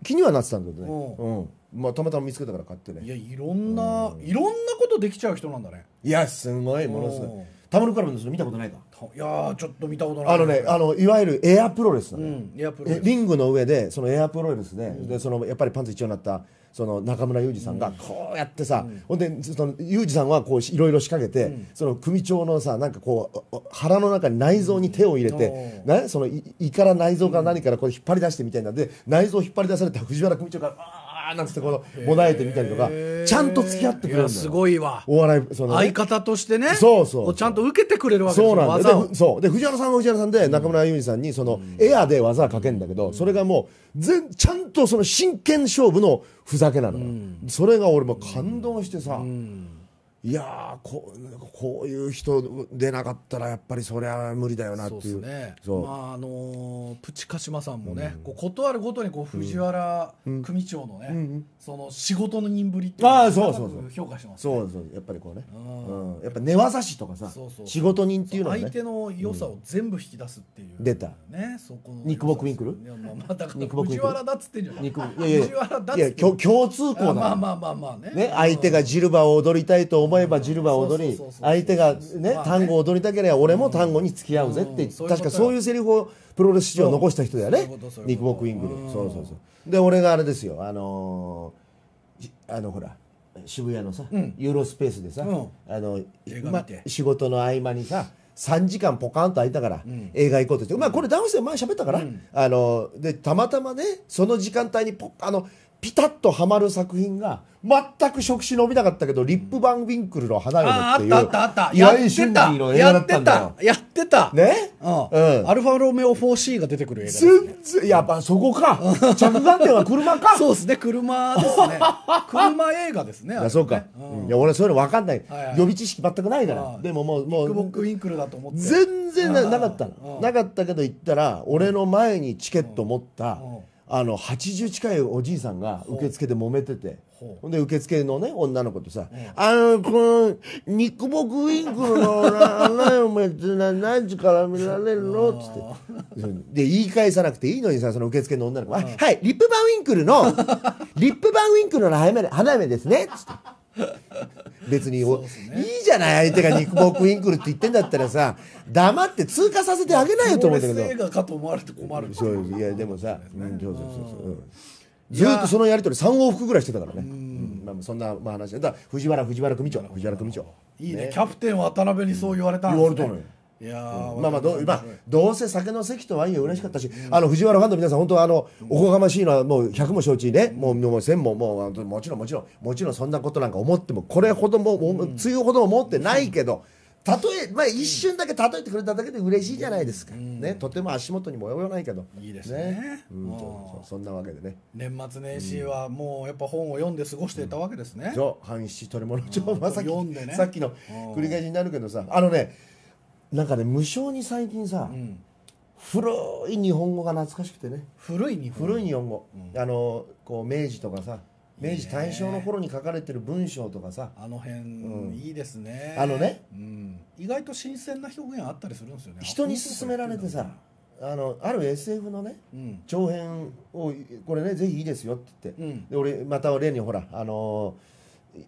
う。気にはなってたんだけどね、おうんまあ、たまたま見つけたから買ってね。いやいろんな、いろんなことできちゃう人なんだね。いやすごいものすごい。タモルカラムのそれ見たことないか？たいやーちょっと見たことないあのねあのいわゆるエアプロレスなのよ、うんエアプロレス。えリングの上でそのエアプロレスで,、でそのやっぱりパンツ一丁になったその中村裕二さんがこうやってさ、ほんでその裕二さんはこういろいろ仕掛けて、その組長のさなんかこう腹の中に内臓に手を入れて、ね、その胃胃から内臓から何からこう引っ張り出してみたいなんで内臓を引っ張り出された藤原組長があーなんつってこのもだえてみたりとかちゃんと付き合ってくれるんだよすごいわ。お笑いそのね、相方としてね。そうそう。こちゃんと受けてくれるわけそうなんだでふそう。で藤原さんは藤原さんで中村裕二さんにそのエアで技をかけるんだけど、それがもう全ちゃんとその真剣勝負のふざけなのよ、それが俺も感動してさ、いやーこうこういう人でなかったらやっぱりそりゃ無理だよなっていう。ね。そう。まああのープチ鹿島さんもね、こう断るごとにこう藤原組長のね、その仕事の人ぶりっていうのをあーそうそうそう。高く評価してます、そうそう。やっぱりこうね、うん、やっぱ寝技師とかさそうそう。仕事人っていうのはね。相手の良さを全部引き出すっていう、出た。ねそこのニックボックウィンクルいやまあまあだからニックボックウィンクル藤原だっつってんじゃない。肉いやいや。藤原だっいやつってんじゃん共共通項だあまあまあまあまあね。ね、相手がジルバを踊りたいと思えばジルバを踊り相手が、ね単語を踊りたければ俺も単語に付き合うぜって、確かそういうセリフをプロレス史上残した人だよね。ニック・ボック・ウィングルそうそうそう。で俺があれですよ。あのあのほら渋谷のさ、ユーロスペースでさ、うん。あの仕事の合間にさ3時間ポカンと空いたから、映画行こうとして、まあこれダウンスで前喋ったから、あのでたまたまねその時間帯にポあのピタッとはまる作品が全く触手伸びなかったけど、リップ・バン・ウィンクルの花あ嫁っていうあったあったあった。岩井俊二の映画だったんだよ。やってた。やってた。ね？うん。うん。アルファロメオ 4C が出てくる映画です。ね全然やっぱそこか。着眼点は車か。(laughs) そうですね。車ですね。車映画ですね。(laughs) あそうか、いや俺そういうの分かんない、予備知識全くないから、でももうもうクウィンクルだと思って。全然なかったなかったけど行ったら俺の前にチケット持ったうんあの80近いおじいさんが受付で揉めてて。ほんで受付のね女の子とさ「あのこのニック・ボック・ウィンクルのな花嫁って何時から見られるの?」っつって。(laughs) う。んで言い返さなくていいのにさその受付の女の子が「はいリップ・バン・ウィンクルのリップ・バン・ウィンクルの花嫁花嫁ですね」っつって。別にお、いいじゃない相手がニック・ボック・ウィンクルって言ってんだったらさ黙って通過させてあげないよと思うんだけど。映画かと思われて困るそういやでもさ、うん、そうそうそうそう、うん。ずーっとそのやり取り3往復ぐらいしてたからね、うん。まあ、そんなまあ話でだ藤原藤原組長藤原組長。いいね。キャプテン渡辺にそう言われたんですね。言われたのよいやーまあまあど,、まあ、どうせ酒の席とはいえ嬉しかったし、あの藤原ファンの皆さん本当あのおこがましいのはもう100も承知ね、もうもう1000ももうもちろんもちろんもちろんそんなことなんか思ってもこれほどももう梅雨ほども思ってないけど例えまあ一瞬だけ例えてくれただけで嬉しいじゃないですか、ねとても足元にも及ばないけど。いいですね。うんそんなわけでね。年末年始はもうやっぱ本を読んで過ごしていたわけですね。そう半七取り物帳、まあ、さっきさっきの繰り返しになるけどさ。あのねなんかね無性に最近さ、古い日本語が懐かしくてね。古い日本古い日本語、あのこう明治とかさ明治大正の頃に書かれてる文章とかさ。あの辺、いいですね。あのね、うん、意外と新鮮な表現あったりするんですよね。人に勧められてさあのある SF のね、うん。長編をこれねぜひいいですよって言って、うん。で俺また例にほらあのー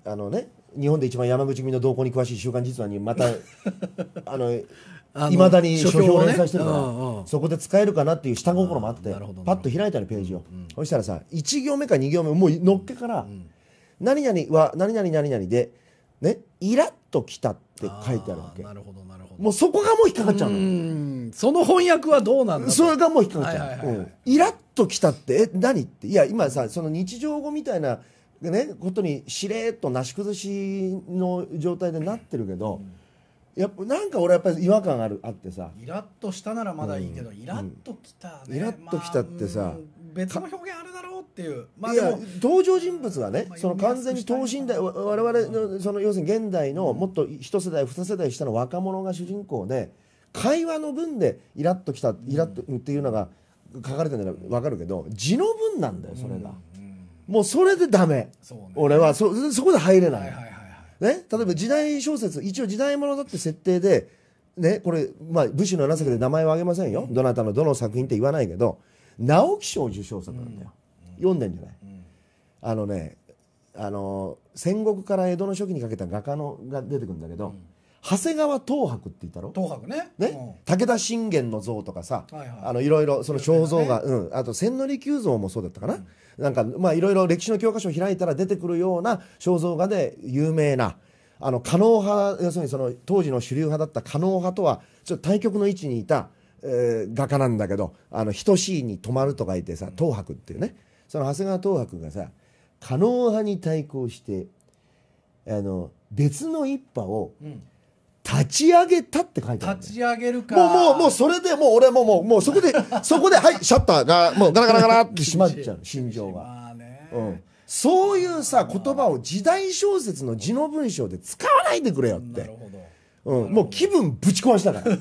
あのね日本で一番山口組の動向に詳しい「週刊実話」にまた (laughs) あのいまだに書評を連載してるから、うんうんそこで使えるかなっていう下心もあってパッと開いたのページを、そしたらさ1行目か2行目もうのっけから「何々は何々何々でねイラッときた」って書いてあるわけ。なるほどなるほど。もうそこがもう引っかかっちゃうの。うん。その翻訳はどうなんだと。それがもう引っかかっちゃう、はいはいはいはい。うん。イラッときたってえ何って？いや今さその日常語みたいな、ね、ことにしれーっとなし崩しの状態でなってるけど、やっぱなんか俺やっぱり違和感あるあってさ。イラッとしたならまだいいけど、イラッときたね、イラッときたってさ。まあうん別の表現あるだろうっていう。まあいや登場人物はね、まあその完全に等身大わ我々のその要するに現代のもっと一世代二世代下の若者が主人公で会話の文でイラッときたイラッとっていうのが書かれてるのは分かるけど字の文なんだよそれが、もうそれでダメ、ね。俺は。そそこで入れない、はいはいはいはい。ね、例えば時代小説一応時代物だって設定でね？これ、まあ、武士の情けで名前は挙げませんよ、どなたのどの作品って言わないけど直木賞受賞作なんだよ、読んでんじゃない、あのねあの戦国から江戸の初期にかけた画家のが出てくるんだけど、長谷川東博って言ったろ？東博ね。ね、武田信玄の像とかさ、はいはい。あのいろいろその肖像画、うん、あと千利休像もそうだったかな、なんかまあいろいろ歴史の教科書を開いたら出てくるような肖像画で有名なあの狩野派要するにその当時の主流派だった狩野派とはちょっと対極の位置にいた、えー画家なんだけどあの等しいに止まると書いてさ東博っていうね。その長谷川東博がさ狩野派に対抗してあの別の一派を立ち上げたって書いてあるんだよ立ち上げるか。もうもうもうそれでもう俺ももうもうそこで (laughs) そこではいシャッターがもうガラガラガラって閉まっちゃう (laughs) 心情が、まあねうん、そういうさ言葉を時代小説の字の文章で使わないでくれよって。なるほど。うん、もう気分ぶち壊したから。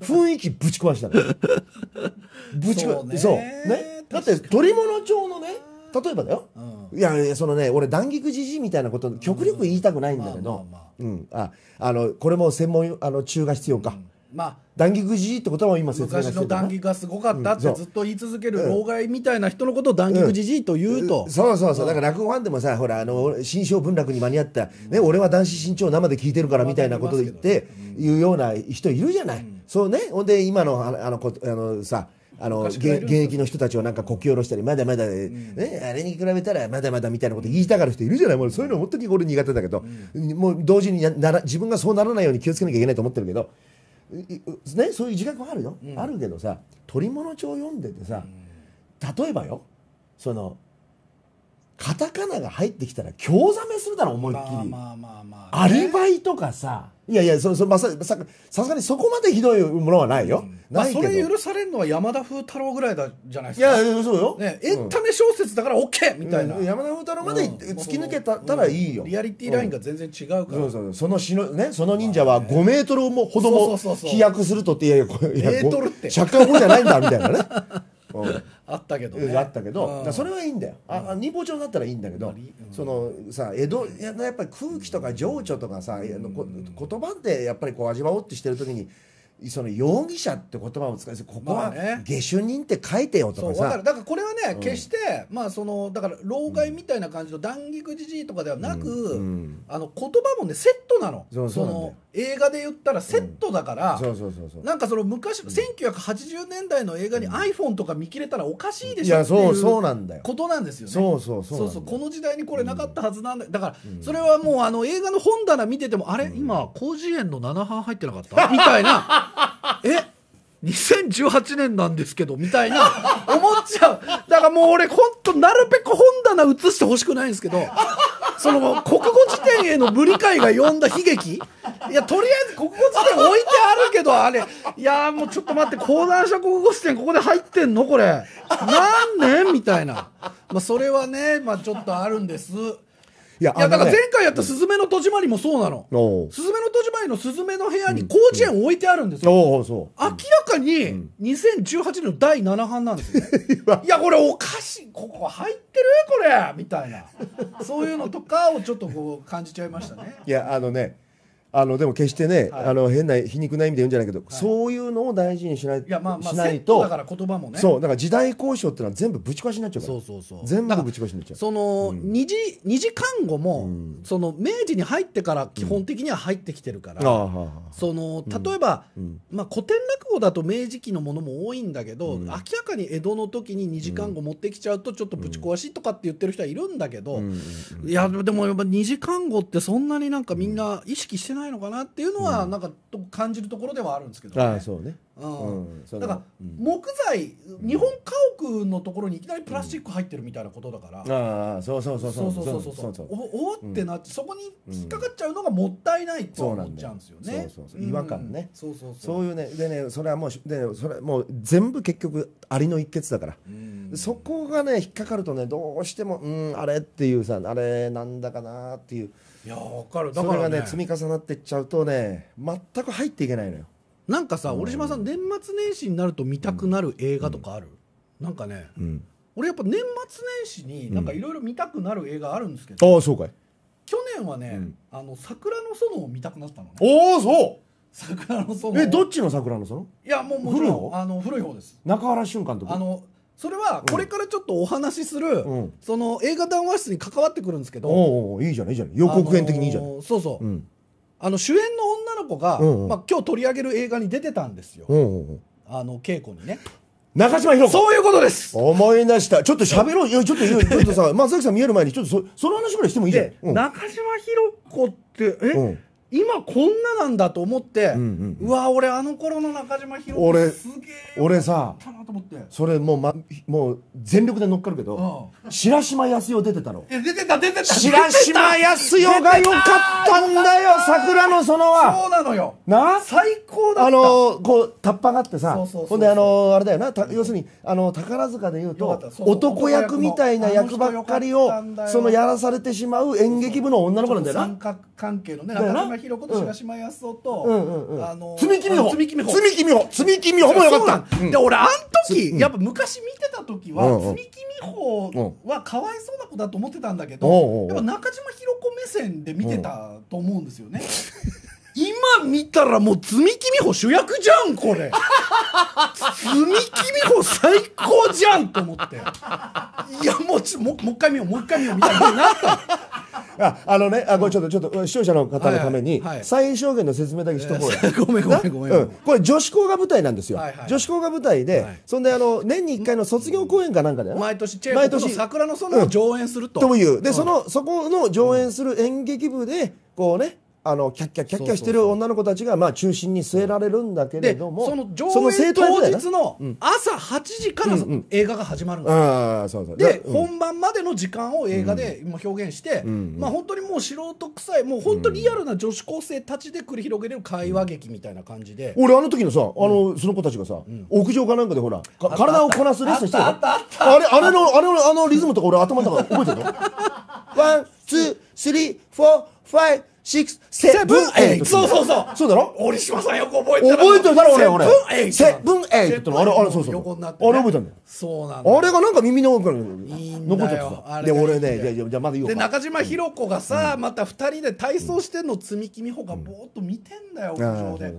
雰囲気ぶち壊したから。(laughs) ぶち壊そうね。だって鳥物町のね例えばだよ、いやいやそのね俺談菊じじいみたいなこと極力言いたくないんだけど、これも専門あの中が必要か、まあ談菊じじいってことは今説明が昔の必要だな談義がすごかったってずっと言い続ける老害みたいな人のことを談義じじいと言うと、そうそうそう。だから落語ファンでもさほらあの新章文楽に間に合った、ね、俺は男子新潮を生で聞いてるからみたいなことを言って言うような人いるじゃない、そうね。ほんで今のああのこあのさあの現現役の人たちをなんかこき下ろしたりまだまだ、ねあれに比べたらまだまだみたいなこと言いたがる人いるじゃない？もうそういうの本当に俺苦手だけど、もう同時にななら自分がそうならないように気をつけなきゃいけないと思ってるけど。ね、そういう自覚はあるよ、あるけどさ鳥物帳読んでてさ、例えばよそのカタカナが入ってきたら興ざめするだろ思いっきり、まあまあまあまあアリバイとかさいやいやそそまさささすがにそこまでひどいものはないよ、まあないけど。それ許されるのは山田風太郎ぐらいだじゃないですいか。やいやそうよ、ね、エンタメ小説だから OK みたいな、うん。山田風太郎までうん突き抜けた,、たらいいよ、リアリティラインが全然違うから、そうそう。そのしの、ね、その忍者は5メートルもほども飛躍するとっていやいやこれいやメートルって。尺が5じゃないんだみたいなね、(laughs) うんあったけどうんねあったけど、うそれはいいんだよ、ああ忍法帳だったらいいんだけど、そのさ江戸いややっぱり空気とか情緒とかさ、あのこ言葉でやっぱりこう味わおうってしてる時にその容疑者って言葉を使いここはまあね。下手人って書いてよとかさ、そうわかる。だからこれはね、決してまあそのだから老害みたいな感じの談義じじいとかではなく、あの言葉もねセットなの。その映画で言ったらセットだから、なんかその昔、1980年代の映画に iPhone とか見切れたらおかしいでいしょっていうそうなんだよ。ことなんですよね。そうそうそうそうこの時代にこれなかったはずなんだ、だからそれはもうあの映画の本棚見てても、あれ今広辞苑の7版入ってなかった？みたいなえ？2018年なんですけどみたいな思っちゃう。だからもう俺本当なるべく本棚映してほしくないんですけどその国語辞典への無理解が読んだ悲劇。いやとりあえず国語辞典置いてあるけどあれ。いやもうちょっと待って講談社国語辞典ここで入ってんのこれ。何年みたいな、まあ、それはね、まあ、ちょっとあるんです。いやいやだから前回やった「すずめの戸締まり」もそうなの。おう「すずめの戸締まり」のすずめの部屋に広辞苑置いてあるんですよ、明らかに2018年の第7版なんですよ、ね (laughs) いやこれおかしい。ここ入ってる？これ。みたいな。そういうのとかをちょっとこう感じちゃいましたね。いやあのねあのでも決してね、あの変な皮肉な意味で言うんじゃないけど、そういうのを大事にしないいやまあまあセしないとだから言葉もね。そうだから時代交渉っていうのは全部ぶち壊しになっちゃうから。そうそうそう。全部ぶち壊しになっちゃう。その二次二次看護も、その明治に入ってから基本的には入ってきてるから、ああはあはあその例えば、まあ、古典落語だと明治期のものも多いんだけど、明らかに江戸の時に二時間後持ってきちゃうとちょっとぶち壊しとかって言ってる人はいるんだけど、いやでもやっぱ二時間後ってそんなになんかみんな意識してないのかなっていうのはなんかと感じるところではあるんですけど、ね。ああそうね。うん。だから木材、日本家屋のところにいきなりプラスチック入ってるみたいなことだから、ああそうそうそうそう。そうそうそうそう。そうおおってなって、そこに引っかかっちゃうのがもったいないとそ思っちゃうんですよね。そうそうそう。違和感ね。うん。そうそうそう。そういうねでねそれはもうしでねそれもう全部結局ありの一決だから、そこがね引っかかるとねどうしてもうんあれっていうさあれなんだかなっていういやわかる。だそれからね。がね積み重なっていっちゃうとね全く入っていけないのよ。なんかさ折島さん年末年始になると見たくなる映画とかある、なんかね、俺やっぱ年末年始になんかいろいろ見たくなる映画あるんですけど、ああそうかい。去年はね、あの桜の園を見たくなったのね。おおそう。桜の園えどっちの桜の園？いやもうもちろんあの古い方です。中原俊監督？あのそれはこれからちょっとお話しする、うん。その映画談話室に関わってくるんですけど、おうおういいじゃないいいじゃない。予告編的にいいじゃない、あのーそうそう、うん。あの主演の女の子が、うんうん。まあ、今日取り上げる映画に出てたんですよ、おうおうおうあの稽古にね。中島ひろ子。そういうことです。思い出した。ちょっと喋ろう。ちょっとちょっとさ (laughs) 松崎さん見える前にちょっとそその話ぐらいしてもいいじゃん。中島ひろ子ってえ、うん今こんななんだと思って、ううんうん。わ俺あの頃の中島ひろ子俺俺さそれもう,、ま、もう全力で乗っかるけど白島康代出てたのえ出てた出てた白島康代がよかったんだよ桜の園は。そうなのよ。な？最高だった。あのこうタッパがあってさ。そうそうそうそう。ほんであのあれだよな。た要するにあの宝塚でいうと男役みたいな役ばっかりをそのやらされてしまう演劇部の女の子なんだよな関係のね中島ひろ子と白島康夫と、うんうんうん。あの積み木美穂。積み木美穂。積み木美穂。もよかった。うん。で俺あん時、やっぱ昔見てた時は、うんうん。積み木美穂はかわいそうな子だと思ってたんだけど、うんうんうん。やっぱ中島ひろ子目線で見てたと思うんですよね、(laughs) 今見たらもう積み木美穂主役じゃんこれ。積み木美穂最高じゃんと思って。いやもうちょもうもう一回見ようもう一回見ようみたいになったああのねあこれちょっとちょっと視聴者の方のためにはいはいはい。最小限の説明だけしとこうよ。ごめんごめんごめん。なうんこれ女子校が舞台なんですよ、はいはい。女子校が舞台で、はい。そんであの年に1回の卒業公演かなんかだよな毎年チェーホフの桜の園を上演すると、という。で、ん。そのそこの上演する演劇部でこうねあのキャッキャキャッキャしてる女の子たちがまあ中心に据えられるんだけれでどもその上映当日の朝8時から映画が始まるんですよ。ああそうそう。で、うん。本番までの時間を映画で表現して、まあ本当にもう素人臭いもう本当リアルな女子高生たちで繰り広げる会話劇みたいな感じで、俺あの時のさあの、その子たちがさ、屋上かなんかでほらか体をこなすレッスンしてあれあれのあれのあのリズムとか俺頭の中覚えてるの？ one two three four five six seven eight そうそうそう。そうだろ？折島さんよく覚えてる覚えてるだろ俺俺。セブンエイトっての。あれあれそうそう横になってね。あれ覚えてんだよそうなんだあれがなんか耳の奥にいいんだよ残っちゃってあれ。がいいさで俺ねじゃあじゃまだ言おうか。で中島ひろ子がさ、また2人で体操してんの積み木美穂がぼーっと見てんだよ、屋上で。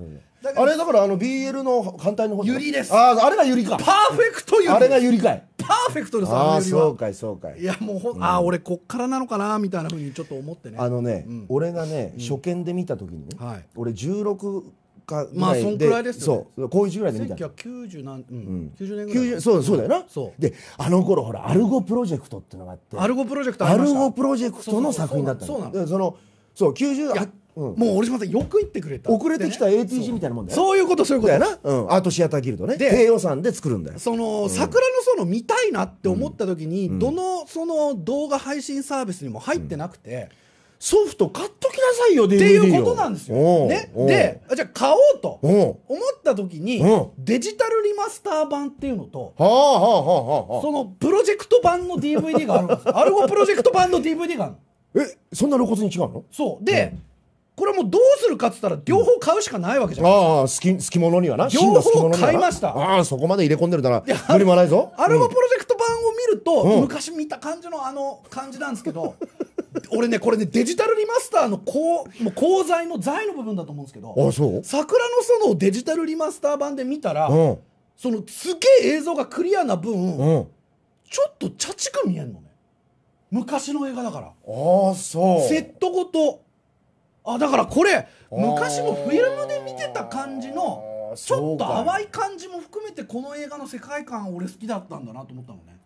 あれだからあの BL の反対の方ユリです。あああれがユリか。パーフェクトユリあれがユリかいパーフェクトですああそうかいそうかい。いやもうほん、ああ俺こっからなのかなみたいなふうにちょっと思ってね。あのね、俺がね、初見で見た時にね、はい。俺16かぐらいで、まあそんくらいですよね。そう高一ぐらいで見たの。1990何、うん90年ぐらい90そうそうだよな、そう。であの頃ほらアルゴプロジェクトっていうのがあって。アルゴプロジェクトあアりました。ルゴプロジェクトの作品だったそうなの。でそのそう90いやもう折島さんよく言ってくれた。遅れてきた ATG みたいなもんだよ。そういうことそういうことだよな、うん、アートシアターギルドね。で低予算で作るんだよ。その、桜の園見たいなって思った時に、どのその動画配信サービスにも入ってなくて、ソフト買っときなさいよ DVD っていうことなんですよ。ね、であじゃあ買おうと思った時にうん。デジタルリマスター版っていうのとそのプロジェクト版の DVD があるんです。よアルゴプロジェクト版の DVD があるの。えそんな露骨に違うの？そう。で、これもうどうするかっつったら両方買うしかないわけじゃん、ああ好き好き者にはな。両方買いました。ああそこまで入れ込んでるな。ら無理もないぞ。アルゴプロジェクト版を見ると、うん。昔見た感じのあの感じなんですけど (laughs) 俺ねこれねデジタルリマスターのこうもう鋼材の材の部分だと思うんですけどあそう？桜の園をデジタルリマスター版で見たら、うん。そのすげえ映像がクリアな分、うん。ちょっとチャチく見えんのね。昔の映画だから。ああそう。セットごとあだからこれ昔もフィルムで見てた感じのちょっと淡い感じも含めてこの映画の世界観俺好きだったんだなと思ったのね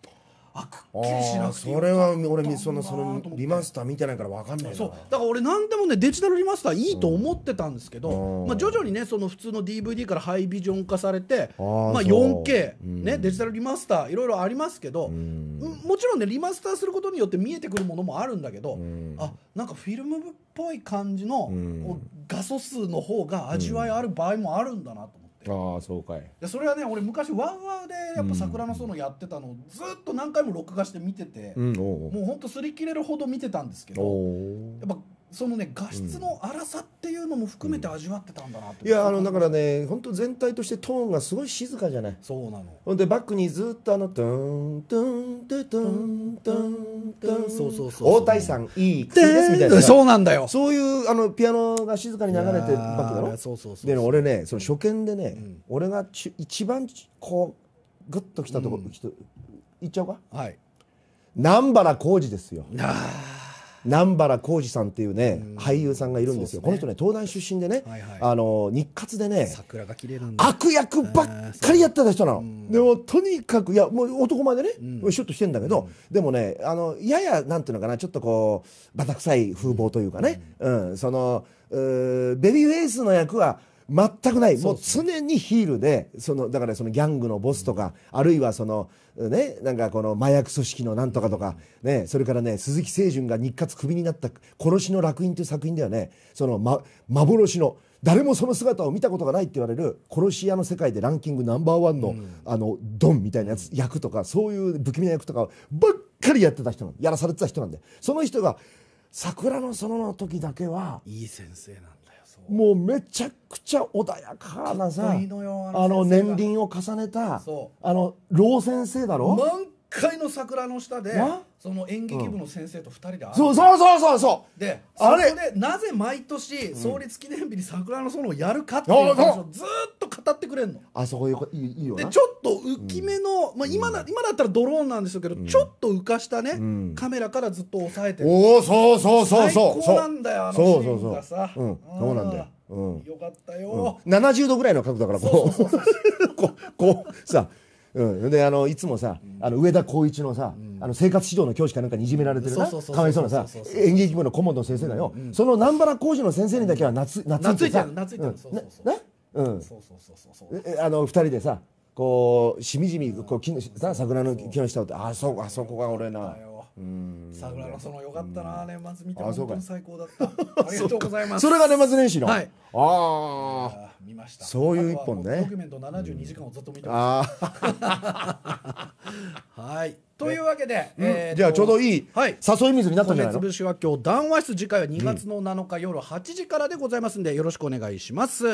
あくっきりしなくてよそれは俺そのそのリマスター見てないから分かんないな。そう。だから俺何でもねデジタルリマスターいいと思ってたんですけど、うん。まあ、徐々にねその普通の DVD からハイビジョン化されてまあ、そう。4K、うん。ね、デジタルリマスターいろいろありますけど、んうん。もちろんねリマスターすることによって見えてくるものもあるんだけど、ん。あなんかフィルムっぽい感じの、画素数の方が味わいある場合もあるんだなと思って。ああそうかい。でそれはね俺昔ワンワンでやっぱ桜の園やってたのをずっと何回も録画して見てて、うんもうほんと擦り切れるほど見てたんですけどやっぱそのね画質の荒さっていうのも含めて味わってたんだなって、いやあのだからね本当全体としてトーンがすごい静かじゃない。そうなの。ほんでバックにずっとあのトゥントゥントゥトゥントゥントゥン。そうそうそう大谷さんいい口ですみたいな。そうなんだよ。そういうあのピアノが静かに流れてるバックだろ？そうそうそうでね俺ねその初見でね、俺がち一番こうグッときたところ、人言っちゃおうか？はい。南原浩二ですよ。あ南原浩二さんっていうね、俳優さんがいるんですよ。この人ね東大出身でね、あの日活でね桜が綺麗なんだ。悪役ばっかりやってた人なの、でもとにかくいやもう男前でね、シュッとしてんだけど、でもねあのややなんていうのかなちょっとこうバタ臭い風貌というかね、うん。そのベビーフェイスの役は全くない。もう常にヒールでそのだからそのギャングのボスとか、あるいはそのねなんかこの麻薬組織のなんとかとか、ね、それからね鈴木清純が日活クビになった「殺しの楽園」という作品ではね。その、ま、幻の誰もその姿を見たことがないって言われる殺し屋の世界でランキングナンバーワンの,、あのドンみたいなやつ役とかそういう不気味な役とかばっかりやってた人やらされてた人なんでその人が桜の園の時だけはいい先生なんもうめちゃくちゃ穏やかなさかいいのあの年輪を重ねたあの老先生だろ、満開の桜の下でなその演劇部の先生と二人で会そうそうそうそうそう。であれ？そこでなぜ毎年創立記念日に桜の園をやるかっていう話をずーっと語ってくれるの。あそこよいいいいよな。でちょっと浮き目の、まあ、今だ今だったらドローンなんですけど、ちょっと浮かしたね、カメラからずっと押さえてる。おおそうそうそうそう最高なんだよあのシそうそうそう。ーンがさ。うん。そうなんだよ。うん。よかったよ、70度ぐらいの角度だからこう。こうこうさうん、であのいつもさ、あの上田光一のさ、あの生活指導の教師かなんかにいじめられてるな。かわいそうなさ演劇部の顧問の先生がよ、その南原浩二の先生にだけは夏夏懐いてさる懐いてる。うん。そうそうそうそう。あの二人でさこうしみじみこう木のさ桜の木の下をってあそうあそこが俺な。桜の園よかったな年末見て本当に最高だった。ありがとうございます。それが年末年始の、はい。あああ見ました。そういう一本ね。ドキュメント72時間をずっと見てました (laughs) はい。というわけで、えーとじゃあちょうどいいはい。誘い水になったんじゃないの？米つぶしは今日談話室次回は2月の7日夜8時からでございますんでよろしくお願いします、